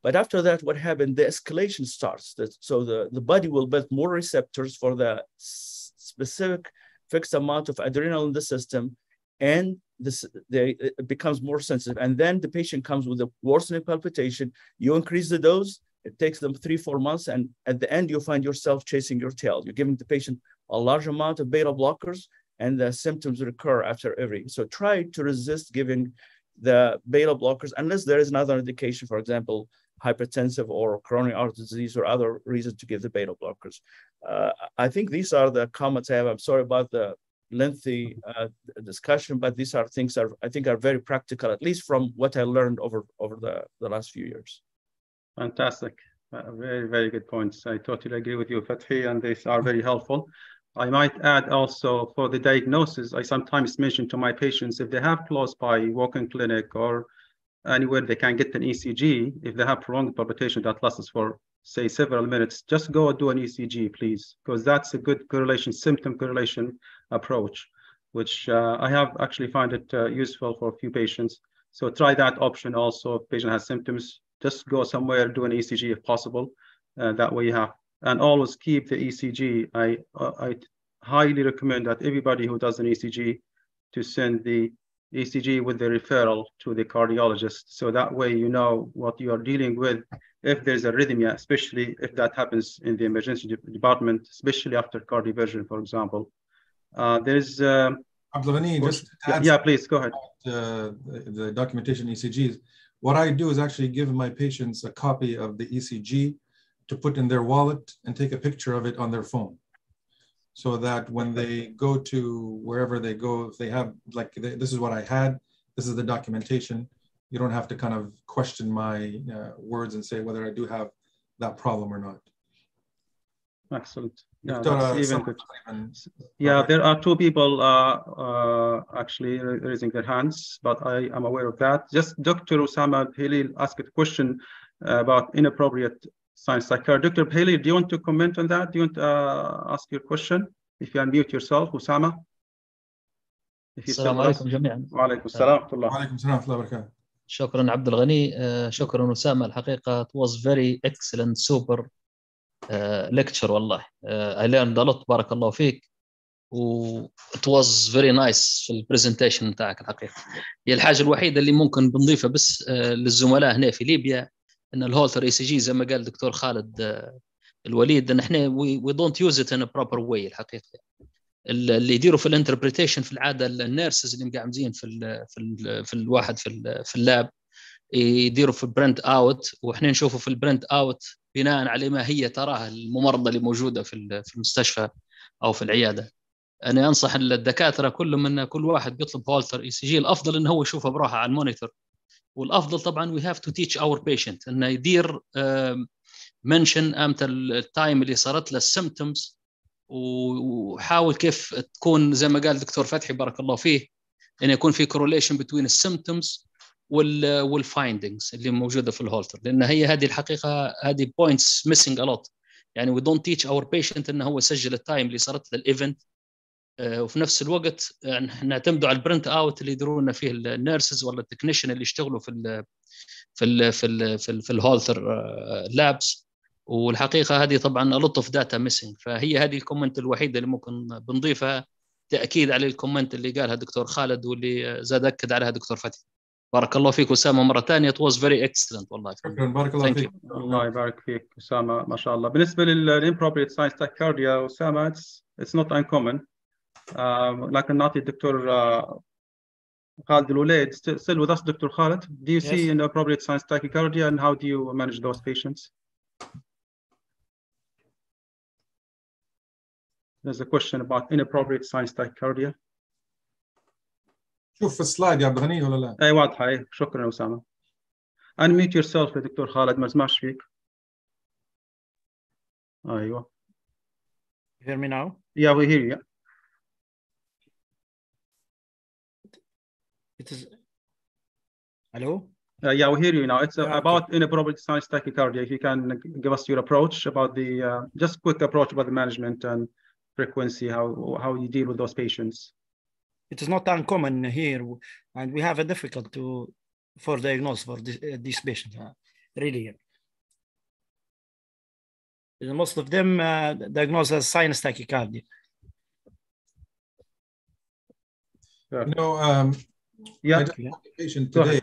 Speaker 7: but after that, what happened? The escalation starts. So the, the body will build more receptors for the specific fixed amount of adrenaline the system, and this they, it becomes more sensitive. And then the patient comes with a worsening palpitation. You increase the dose. It takes them three, four months, and at the end, you find yourself chasing your tail. You're giving the patient a large amount of beta blockers, and the symptoms recur after every. So try to resist giving the beta blockers unless there is another indication, for example, hypertensive or coronary artery disease or other reasons to give the beta blockers. Uh, I think these are the comments I have. I'm sorry about the lengthy uh, discussion, but these are things that I think are very practical, at least from what I learned over, over the, the last few years.
Speaker 1: Fantastic. Uh, very, very good points. I totally agree with you, Fathi, and these are very helpful. I might add also for the diagnosis, I sometimes mention to my patients if they have close by walk-in clinic or anywhere they can get an ECG, if they have prolonged palpitation that lasts for say several minutes, just go do an ECG, please, because that's a good correlation, symptom correlation approach, which uh, I have actually found it uh, useful for a few patients. So try that option also. If patient has symptoms, just go somewhere, do an ECG if possible. Uh, that way you have, and always keep the ECG. I, I highly recommend that everybody who does an ECG to send the ECG with the referral to the cardiologist. So that way you know what you are dealing with if there's arrhythmia, especially if that happens in the emergency de department, especially after cardioversion, for example. Uh, there's... Uh,
Speaker 2: just
Speaker 1: yeah, yeah, please, go ahead.
Speaker 2: Uh, the documentation ECGs. What I do is actually give my patients a copy of the ECG to put in their wallet and take a picture of it on their phone so that when they go to wherever they go, if they have like this is what I had, this is the documentation. You don't have to kind of question my uh, words and say whether I do have that problem or not.
Speaker 1: Excellent. Yeah, that's even good. Yeah, there are two people uh, uh, actually raising their hands, but I am aware of that. Just Dr. Osama Halil asked a question about inappropriate science psychiatry. Dr. Haley, do you want to comment on that? Do you want to uh, ask your question? If you unmute yourself, Osama.
Speaker 8: السلام عليكم جميعا
Speaker 1: وعليكم السلام ورحمة الله
Speaker 2: وعليكم السلام ورحمة الله وبركاته
Speaker 8: شكرا عبد الغني شكرا أسامة الحقيقة it was very excellent super uh, lecture والله uh, I learned a lot بارك الله فيك و it was very nice في البرزنتيشن بتاعك الحقيقة هي الحاجة الوحيدة اللي ممكن بنضيفها بس uh, للزملاء هنا في ليبيا إن الهولتر اي سي جي زي ما قال دكتور خالد الوليد إن إحنا وي دونت يوز ات ان بروبر واي الحقيقة. اللي يديروا في الانتربريتيشن في العادة النيرسز اللي مقعمزين في ال في ال في الواحد في في اللاب يديروا في البرنت اوت وإحنا نشوفه في البرنت اوت بناء على ما هي تراها الممرضة اللي موجودة في في المستشفى أو في العيادة. أنا أنصح الدكاترة كلهم إن كل واحد بيطلب هولتر اي سي جي الأفضل إنه هو يشوفه بروحه على المونيتور. والأفضل طبعا وي هاف تو تيتش اور بيشنت انه يدير منشن أمتى التايم اللي صارت له السيمتومز وحاول كيف تكون زي ما قال الدكتور فتحي بارك الله فيه انه يكون في كورليشن بين السيمتومز والفايندنجز اللي موجودة في الهولتر. لأن هي هذه الحقيقة هذه بوينتس ميسنج الوت يعني وي دونت تيتش اور بيشنت انه هو يسجل التايم اللي صارت له الايفنت وفي نفس الوقت نعتمدوا على البرنت آوت اللي يدرون فيه النيرسز ولا التكنيشن اللي يشتغلوا في ال في ال في ال في, ال في الهولتر لابس والحقيقة هذه طبعا اوف داتا ميسنج فهي هذه الكومنت الوحيدة اللي ممكن بنضيفها تأكيد على الكومنت اللي قالها دكتور خالد واللي زاد أكد عليها دكتور فتحي. بارك الله فيك أسامة مرة ثانية. It was very excellent والله.
Speaker 2: شكرا. بارك الله فيك.
Speaker 1: الله يبارك فيك أسامة ما شاء الله. بالنسبة للامبروبريت ساينس tachycardia أسامة it's, it's not uncommon. uh, like لكن نعطي doctor. Khalid Al-Waleed, still, still with us, Dr. Khalid. Do you yes. see an appropriate sinus tachycardia and how do you manage those patients? There's a question about inappropriate sinus tachycardia.
Speaker 2: شوف السلايد يا عبد ولا لا؟
Speaker 1: اي واضحه اي شكرا اسامه. Unmute yourself يا دكتور خالد ما اسمعش فيك. ايوه.
Speaker 3: You hear me now?
Speaker 1: Yeah, we hear you.
Speaker 3: It is. Hello?
Speaker 1: Uh, yeah, we hear you now. It's uh, yeah, about okay. inappropriate sinus tachycardia. If you can give us your approach about the, uh, just quick approach about the management and frequency, how, how you deal with those patients.
Speaker 3: It is not uncommon here, and we have a difficult to for diagnose for this, uh, these patients, uh, really. Most of them uh, diagnosed as sinus tachycardia.
Speaker 2: You know, um,
Speaker 1: yeah.
Speaker 2: I just yeah. a patient today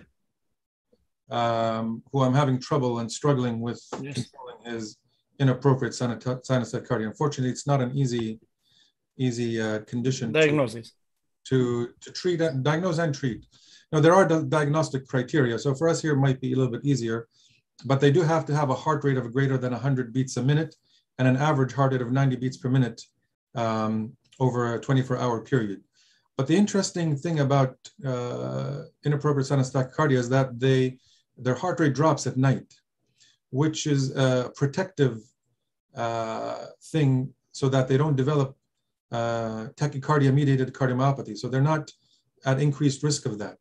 Speaker 2: um, who I'm having trouble and struggling with yes. controlling his inappropriate sinus tachycardia. Unfortunately, it's not an easy, easy uh, condition
Speaker 3: diagnosis
Speaker 2: to, to, to treat, diagnose and treat. Now there are diagnostic criteria. So for us here, it might be a little bit easier, but they do have to have a heart rate of greater than 100 beats a minute and an average heart rate of 90 beats per minute um, over a 24-hour period. But the interesting thing about uh, inappropriate sinus tachycardia is that they their heart rate drops at night, which is a protective uh, thing so that they don't develop uh, tachycardia mediated cardiomyopathy. So they're not at increased risk of that.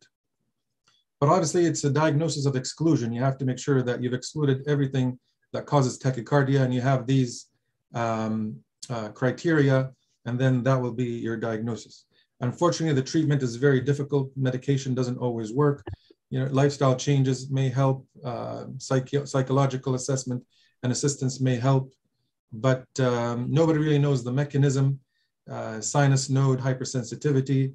Speaker 2: But obviously, it's a diagnosis of exclusion. You have to make sure that you've excluded everything that causes tachycardia and you have these um, uh, criteria, and then that will be your diagnosis. Unfortunately, the treatment is very difficult. Medication doesn't always work. You know, lifestyle changes may help. Uh, psych- psychological assessment and assistance may help, but um, nobody really knows the mechanism. Uh, sinus node hypersensitivity.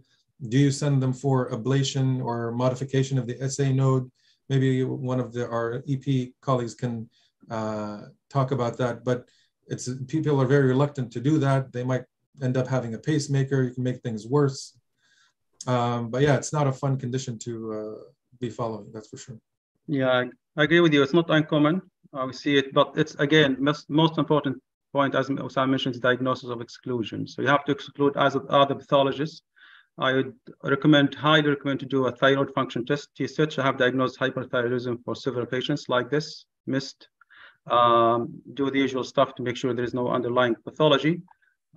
Speaker 2: Do you send them for ablation or modification of the SA node? Maybe one of the, our EP colleagues can uh, talk about that. But it's people are very reluctant to do that. They might end up having a pacemaker. You can make things worse. Um, but yeah, it's not a fun condition to uh, be following. That's for sure.
Speaker 1: Yeah, I agree with you. It's not uncommon. Uh, we see it, but it's again most most important point, as Osam mentioned, is diagnosis of exclusion. So you have to exclude as other pathologists. I would recommend, highly recommend to do a thyroid function test. TSH, I have diagnosed hyperthyroidism for several patients like this, missed. Um, do the usual stuff to make sure there is no underlying pathology.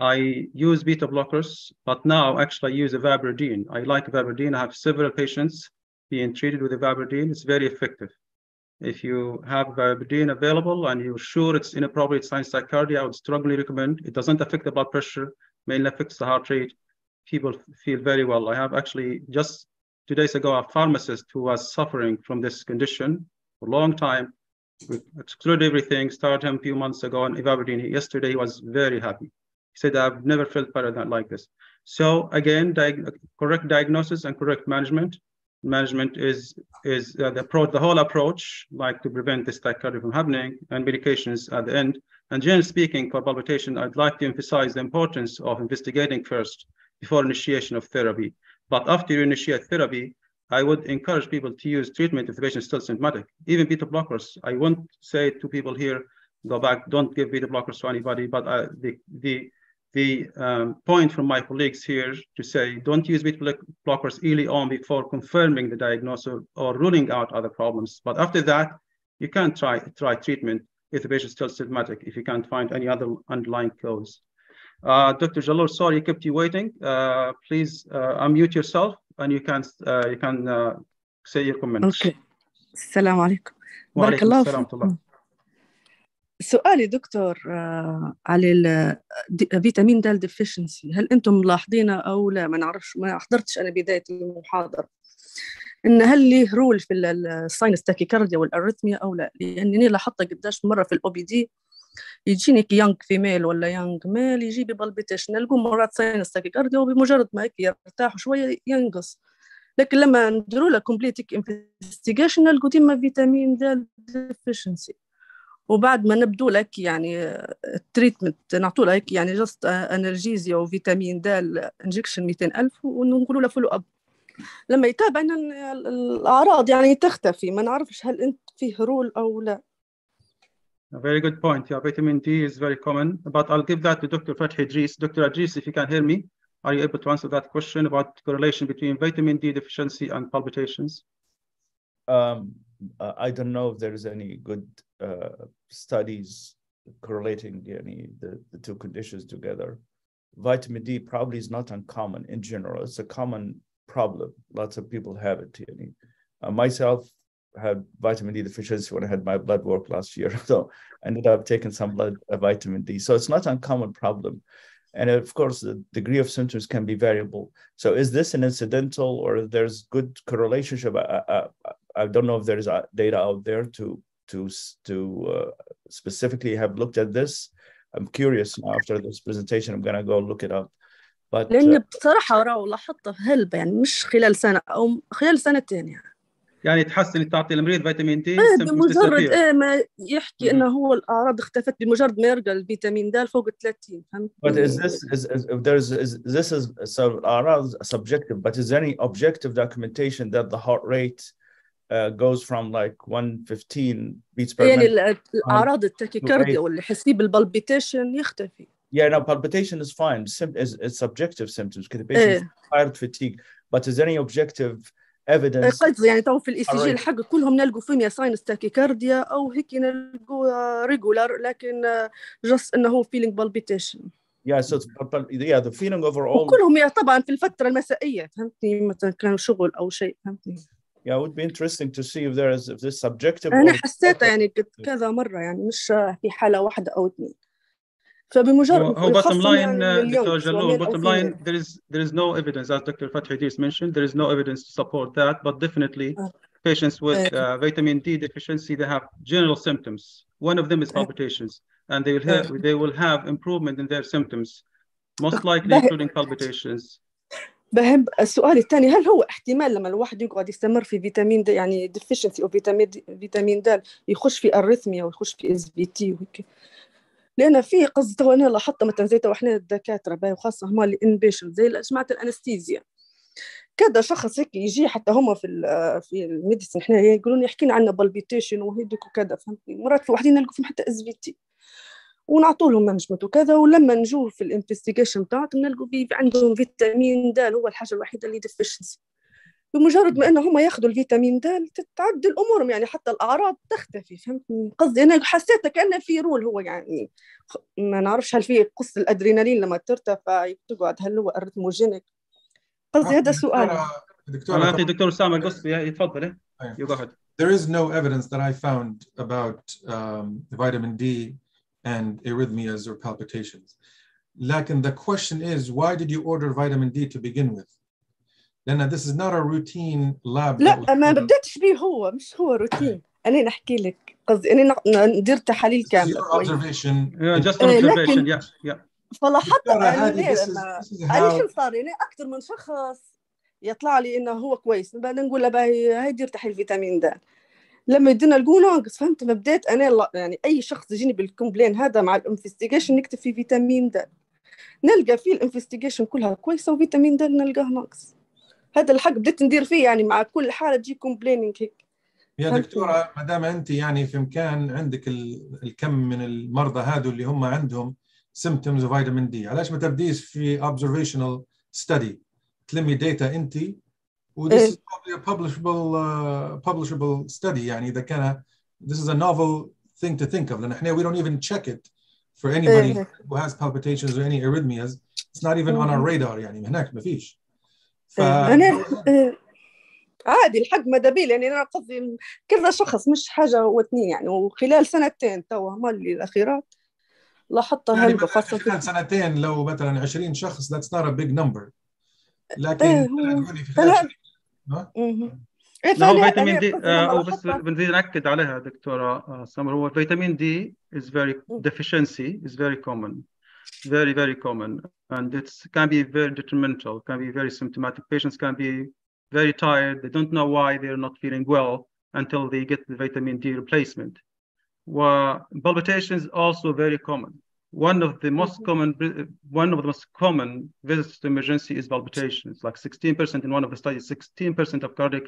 Speaker 1: I use beta blockers, but now actually I use ivabradine. I like ivabradine. I have several patients being treated with ivabradine. It's very effective. If you have ivabradine available and you're sure it's inappropriate sinus tachycardia, I would strongly recommend. It doesn't affect the blood pressure, mainly affects the heart rate. People feel very well. I have actually just two days ago a pharmacist who was suffering from this condition for a long time. We excluded everything, started him a few months ago on ivabradine. Yesterday he was very happy said, I've never felt better than like this. So again, correct diagnosis and correct management. Management is is uh, the approach, the whole approach, like to prevent this tachycardia from happening, and medications at the end. And generally speaking, for palpitation, I'd like to emphasize the importance of investigating first before initiation of therapy. But after you initiate therapy, I would encourage people to use treatment if the patient is still symptomatic. Even beta blockers, I won't say to people here, go back, don't give beta blockers to anybody. But uh, the the the um, point from my colleagues here to say, don't use beta blockers early on before confirming the diagnosis or, or ruling out other problems. But after that, you can try, try treatment if the patient is still symptomatic, if you can't find any other underlying cause. Uh, Dr. Jalor, sorry, I kept you waiting. Uh, please uh, unmute yourself and you can, uh, you can uh, say your comments.
Speaker 9: Okay. Assalamu alaikum. Wa alaikum سؤالي دكتور على الفيتامين د ديفيشنسي هل أنتم ملاحظينه أو لا؟ ما نعرفش ما حضرتش أنا بداية المحاضرة. إن هل ليه رول في الساينس تاكيكارديا والاريثميا أو لا؟ لانني لاحظت قداش مرة في الاو بي دي يجيني يانج فيميل ولا يانج ميل يجي ببالبيتيشن نلقوا مرات ساينس تاكيكارديا وبمجرد ما هيك يرتاح شوية ينقص. لكن لما نديروا له كومبليتيك انفستيجيشن نلقوا ديما فيتامين د ديفيشنسي وبعد ما نبدو لك يعني التريتمنت نعطوا لك يعني جاست انرجيزيا وفيتامين د انجكشن 200000 ونقولوا له فولو اب لما يتابع الاعراض يعني تختفي ما نعرفش هل انت فيه رول أو لا
Speaker 1: A very good point. Yeah, vitamin D is very common, but I'll give that to Dr. Fathi Idris. Dr. Idris, if you can hear me, are you able to answer that question about correlation between vitamin D deficiency and palpitations?
Speaker 7: Um, I don't know if there is any good uh, studies correlating any, the, the two conditions together. Vitamin D probably is not uncommon in general. It's a common problem. Lots of people have it. Uh, myself, had vitamin D deficiency when I had my blood work last year. So I ended up taking some blood uh, vitamin D. So it's not uncommon problem. And of course, the degree of symptoms can be variable. So is this an incidental or there's good correlation? I, I, I don't know if there is data out there to to to uh, specifically have looked at this. I'm curious now after this presentation. I'm gonna go look it up. But
Speaker 9: لان uh, بصراحه راهو لاحظتها في هلبة يعني مش خلال سنه او خلال سنتين يعني
Speaker 1: يعني تحسن تعطي المريض فيتامين دي
Speaker 9: إيه بمجرد ايه ما يحكي انه هو الاعراض اختفت بمجرد ما يرقى الفيتامين د فوق 30 فهمت
Speaker 7: But is this is, is if there's is this is so اعراض subjective but is there any objective documentation that the heart rate uh, goes from like 115 beats per
Speaker 9: يعني
Speaker 7: minute
Speaker 9: الأعراض التاكيكارديا واللي يحسيه بالبالبيتيشن يختفي
Speaker 7: Yeah, no, palpitation is fine. Sim- is, is subjective symptoms. Can the patient tired, fatigue? But is there any objective evidence
Speaker 9: قصدي يعني تو في الاي سي جي الحق كلهم نلقوا فيهم ساينس تاكيكارديا أو هيك نلقوا ريجولار لكن جست إنه هو فيلينج بالبيتيشن
Speaker 7: Yeah, so it's, yeah, the feeling overall.
Speaker 9: وكلهم طبعا في الفترة المسائية فهمتني مثلا كان شغل أو شيء فهمتني
Speaker 7: Yeah, it would be interesting to see if there is if this subjective.
Speaker 9: انا حسيتها يعني كذا مره يعني مش في حاله واحده او اثنين فبمجرد
Speaker 1: هو bottom line دكتور جلول bottom line there is there is no evidence as Dr. Fathi Idris mentioned there is no evidence to support that but definitely patients with uh, vitamin D deficiency they have general symptoms one of them is palpitations and they will have they will have improvement in their symptoms most likely including palpitations
Speaker 9: بهم. السؤال الثاني هل هو احتمال لما الواحد يقعد يستمر في فيتامين د يعني ديفيشنسي أو فيتامين فيتامين د يخش في اريثميا ويخش في اس بي تي لأن في تو أنا لاحظت مثلا زي تو إحنا الدكاترة باي وخاصة هما اللي ان بيشنت زي جماعة الأنستيزيا. كذا شخص هيك يجي حتى هما في في الميديسن إحنا يقولون يحكينا عنا بالبيتيشن وهيدك وكذا فهمتني؟ مرات في واحدين نلقوا فيهم حتى اس في تي ونعطوا لهم مانجمنت وكذا ولما نجوا في الانفستيجيشن بتاعتهم نلقوا عندهم فيتامين د هو الحاجة الوحيدة اللي ديفيشنسي بمجرد ما إنه هم ياخذوا الفيتامين د تتعدل امورهم يعني حتى الأعراض تختفي فهمتني قصدي أنا حسيتها كأنه في رول هو يعني ما نعرفش هل في قص الأدرينالين لما ترتفع تقعد هل هو ارثموجينيك قصدي هذا سؤال.
Speaker 1: دكتور اعطي دكتور أسامة القصبي يتفضل go ahead
Speaker 2: There is no evidence that I found about um, vitamin D and arrhythmias or palpitations. لكن the question is, why did you order vitamin D to begin with? لأن this is not a routine lab.
Speaker 9: لا ما بدأتش به هو مش هو روتين أنا نحكي لك قصدي أنا ندير تحاليل كاملة
Speaker 2: observation.
Speaker 1: Yeah, just an observation. Yeah, yeah.
Speaker 9: فلاحظت أنا
Speaker 2: هذه this is, this is
Speaker 9: أنا
Speaker 2: how
Speaker 9: شو صار يعني أكثر من شخص يطلع لي إنه هو كويس بعدين نقول له باهي هاي دير تحليل فيتامين د لما يدينا نلقوه ناقص فهمت بديت أنا يعني أي شخص يجيني بالكومبلين هذا مع الانفستيجيشن نكتب فيه فيتامين د. نلقى فيه الانفستيجيشن كلها كويسة وفيتامين د نلقاه ناقص. هذا الحق بديت ندير فيه يعني مع كل حالة تجي كومبليننج هيك.
Speaker 2: يا دكتورة ما دام أنت يعني في مكان عندك الكم من المرضى هذول اللي هم عندهم of vitamin D علاش ما تبديش في observational study تلمي داتا أنت this is probably a publishable uh, publishable study يعني اذا كان this is a novel thing to think of لأن إحنا we don't even check it for anybody who has palpitations or any arrhythmias it's not even on our radar يعني هناك ما فيش
Speaker 9: ف... أنا عادي الحق ماذا بي يعني أنا قصدي كذا شخص مش حاجة واثنين يعني وخلال سنتين تو مالي الاخيرات لاحظتها
Speaker 2: يعني
Speaker 9: خاصه
Speaker 2: خلال سنتين لو مثلا 20 شخص that's not a big number لكن قولي في
Speaker 9: خلال
Speaker 1: لا هو فيتامين دي او بس بدي ناكد عليها دكتوره سمر هو فيتامين دي is very deficiency is very common very very common and it can be very detrimental can be very symptomatic patients can be very tired they don't know why they're not feeling well until they get the vitamin D replacement well, palpitations also very common one of the most common one of the most common visits to emergency is palpitations. Like 16% in one of the studies 16% of cardiac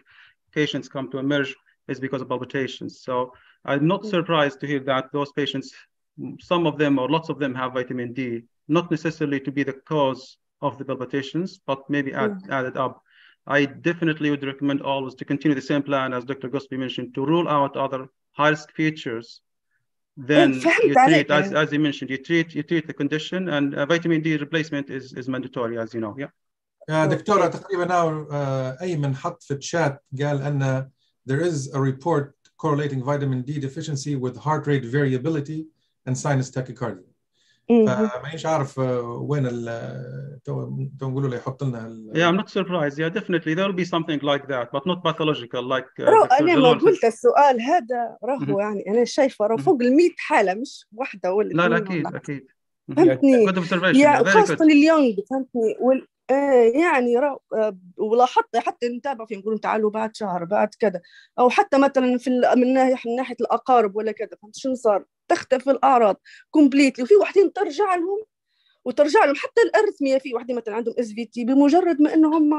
Speaker 1: patients come to emerge is because of palpitations. So i'm not surprised to hear that those patients some of them or lots of them have vitamin d not necessarily to be the cause of the palpitations but maybe add, mm. added up. I definitely would recommend always to continue the same plan as dr Gusbi mentioned to rule out other high risk features then you treat, as, as you mentioned, you treat you treat the condition, and uh, vitamin D replacement is is mandatory, as you know. Yeah.
Speaker 2: يا دكتورة تقريبا أيمن حط في الشات قال أن there is a report correlating vitamin D deficiency with heart rate variability and sinus tachycardia. فمانيش عارف وين ال نقولوا له يحط لنا
Speaker 1: Yeah, I'm not surprised. Yeah, definitely there will be something like that, but not pathological like. Uh,
Speaker 9: رو أنا ما قلت السؤال هذا راهو يعني أنا شايفة راهو فوق ال 100 حالة مش واحدة ولا
Speaker 1: لا لا أكيد أكيد.
Speaker 9: فهمتني. يعني خاصة اليونغ فهمتني. وال يعني ولاحظت حتى نتابع فيهم يقولون تعالوا بعد شهر بعد كذا أو حتى مثلا في من ناحية من ناحية الأقارب ولا كذا فهمت شنو صار؟ تختفي الأعراض كومبليتلي وفي واحدين ترجع لهم وترجع لهم حتى الارثميا في واحدين مثلا عندهم اس في تي بمجرد ما انه هم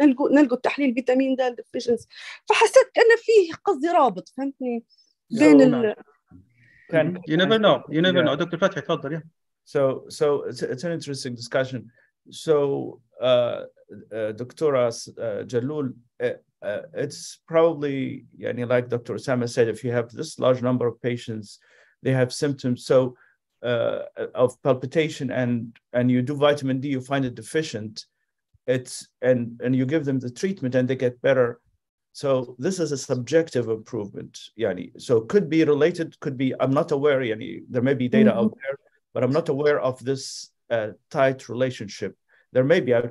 Speaker 9: نلقوا نلقوا التحليل فيتامين د ديفيشنس فحسيت كأن فيه قصدي رابط فهمتني بين ال
Speaker 1: you never know you never yeah. know دكتور فتحي تفضل.
Speaker 7: So, so it's, it's an interesting discussion. So, uh, uh, Dr. Uh, Jalul, it's probably, yani, like Dr. Osama said, if you have this large number of patients, they have symptoms. So, of palpitation and and you do vitamin D, you find it deficient. It's and and you give them the treatment and they get better. So this is a subjective improvement. Yani, so could be related, could be. I'm not aware. Yani, there may be data mm-hmm. out there but I'm not aware of this uh, tight relationship. There may be uh,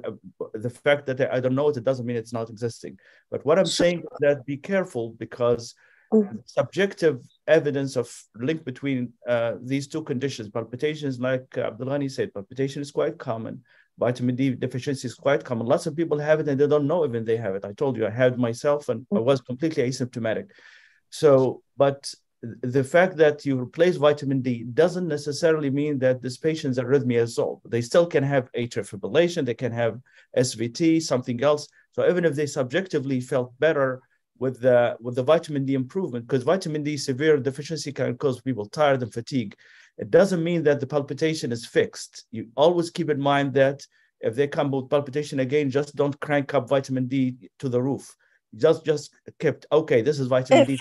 Speaker 7: the fact that I don't know it, it doesn't mean it's not existing. But what I'm saying is that be careful because subjective evidence of link between uh, these two conditions, palpitations, like Abdulghani said, palpitation is quite common. Vitamin D deficiency is quite common. Lots of people have it and they don't know even they have it. I told you I had myself and I was completely asymptomatic. So, but the fact that you replace vitamin D doesn't necessarily mean that this patient's arrhythmia is solved. They still can have atrial fibrillation, they can have SVT, something else. So even if they subjectively felt better with the with the vitamin D improvement, because vitamin D severe deficiency can cause people tired and fatigue, it doesn't mean that the palpitation is fixed. You always keep in mind that if they come with palpitation again, just don't crank up vitamin D to the roof. Just just kept okay. This is vitamin D.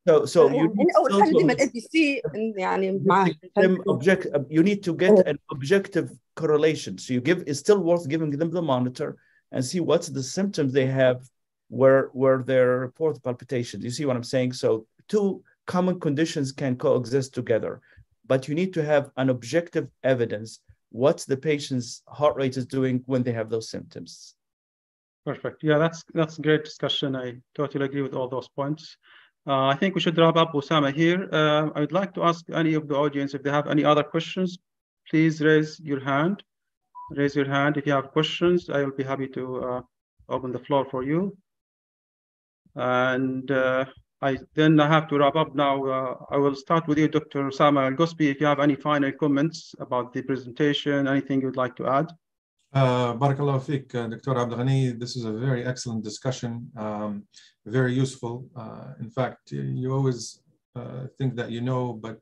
Speaker 9: فهمت عليك
Speaker 7: So, so you
Speaker 9: يعني اول حاجه ديما الاي بي سي يعني معك
Speaker 7: object you need to get an objective correlation so you give it's still worth giving them the monitor and see what's the symptoms they have where where their report palpitations you see what i'm saying so two common conditions can coexist together but you need to have an objective evidence what's the patient's heart rate is doing when they have those symptoms
Speaker 1: perfect yeah that's that's a great discussion i totally agree with all those points uh, I think we should wrap up Osama here. Uh, I would like to ask any of the audience if they have any other questions, please raise your hand. Raise your hand if you have questions. I will be happy to uh, open the floor for you. And I then I have to wrap up now. Uh, I will start with you, Dr. Osama Al-Gusbi, if you have any final comments about the presentation, anything you'd like to add.
Speaker 2: Uh, fiqh, uh, Dr. Abdghani. This is a very excellent discussion, um, very useful. Uh, in fact, you always uh, think that you know, but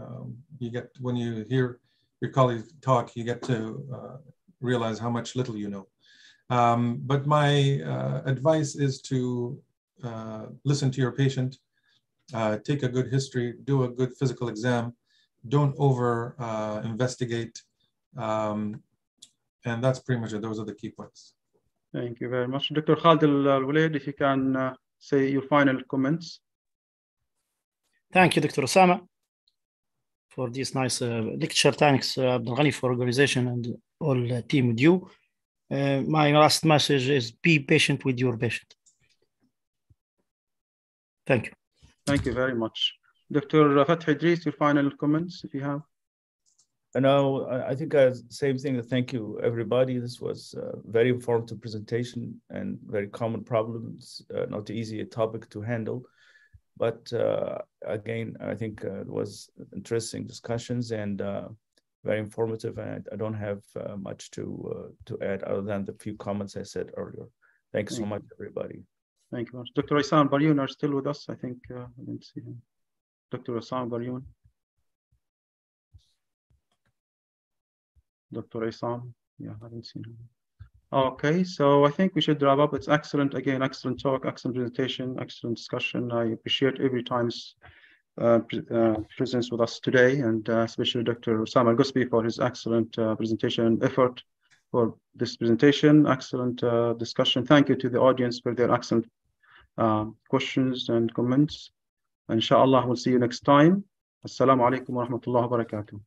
Speaker 2: um, you get when you hear your colleague talk, you get to uh, realize how much little you know. Um, but my uh, advice is to uh, listen to your patient, take a good history, do a good physical exam, don't over investigate. Um, and that's pretty much it. Those are the key points.
Speaker 1: Thank you very much. Dr. Khalid Al-Waleed, if you can uh, say your final comments.
Speaker 3: Thank you, Dr. Osama, for this nice uh, lecture. Thanks, uh, Abdul Ghani, for organization and all uh, team with you. Uh, my last message is be patient with your patient. Thank you.
Speaker 1: Thank you very much. Dr. Fath Idris, your final comments, if you have.
Speaker 7: No, I think uh, same thing. Thank you, everybody. This was a very informative presentation and very common problems. Uh, not easy a topic to handle, but uh, again, I think uh, it was interesting discussions and uh, very informative. And I, I don't have uh, much to to add other than the few comments I said earlier. Thanks Thank so much, everybody.
Speaker 1: Thank you much. Dr. Isam Baryoun are still with us. I think I didn't see him. Dr. Isam Baryoun. Dr. Isam. Yeah, I haven't seen him. Okay, so I think we should wrap up. It's excellent, again, excellent talk, excellent presentation, excellent discussion. I appreciate every time's uh, uh, presence with us today, and uh, especially Dr. Osama Gusbi for his excellent uh, presentation and effort for this presentation. Excellent uh, discussion. Thank you to the audience for their excellent um, questions and comments. Inshallah, we'll see you next time. Assalamu alaikum wa rahmatullahi wa barakatuh.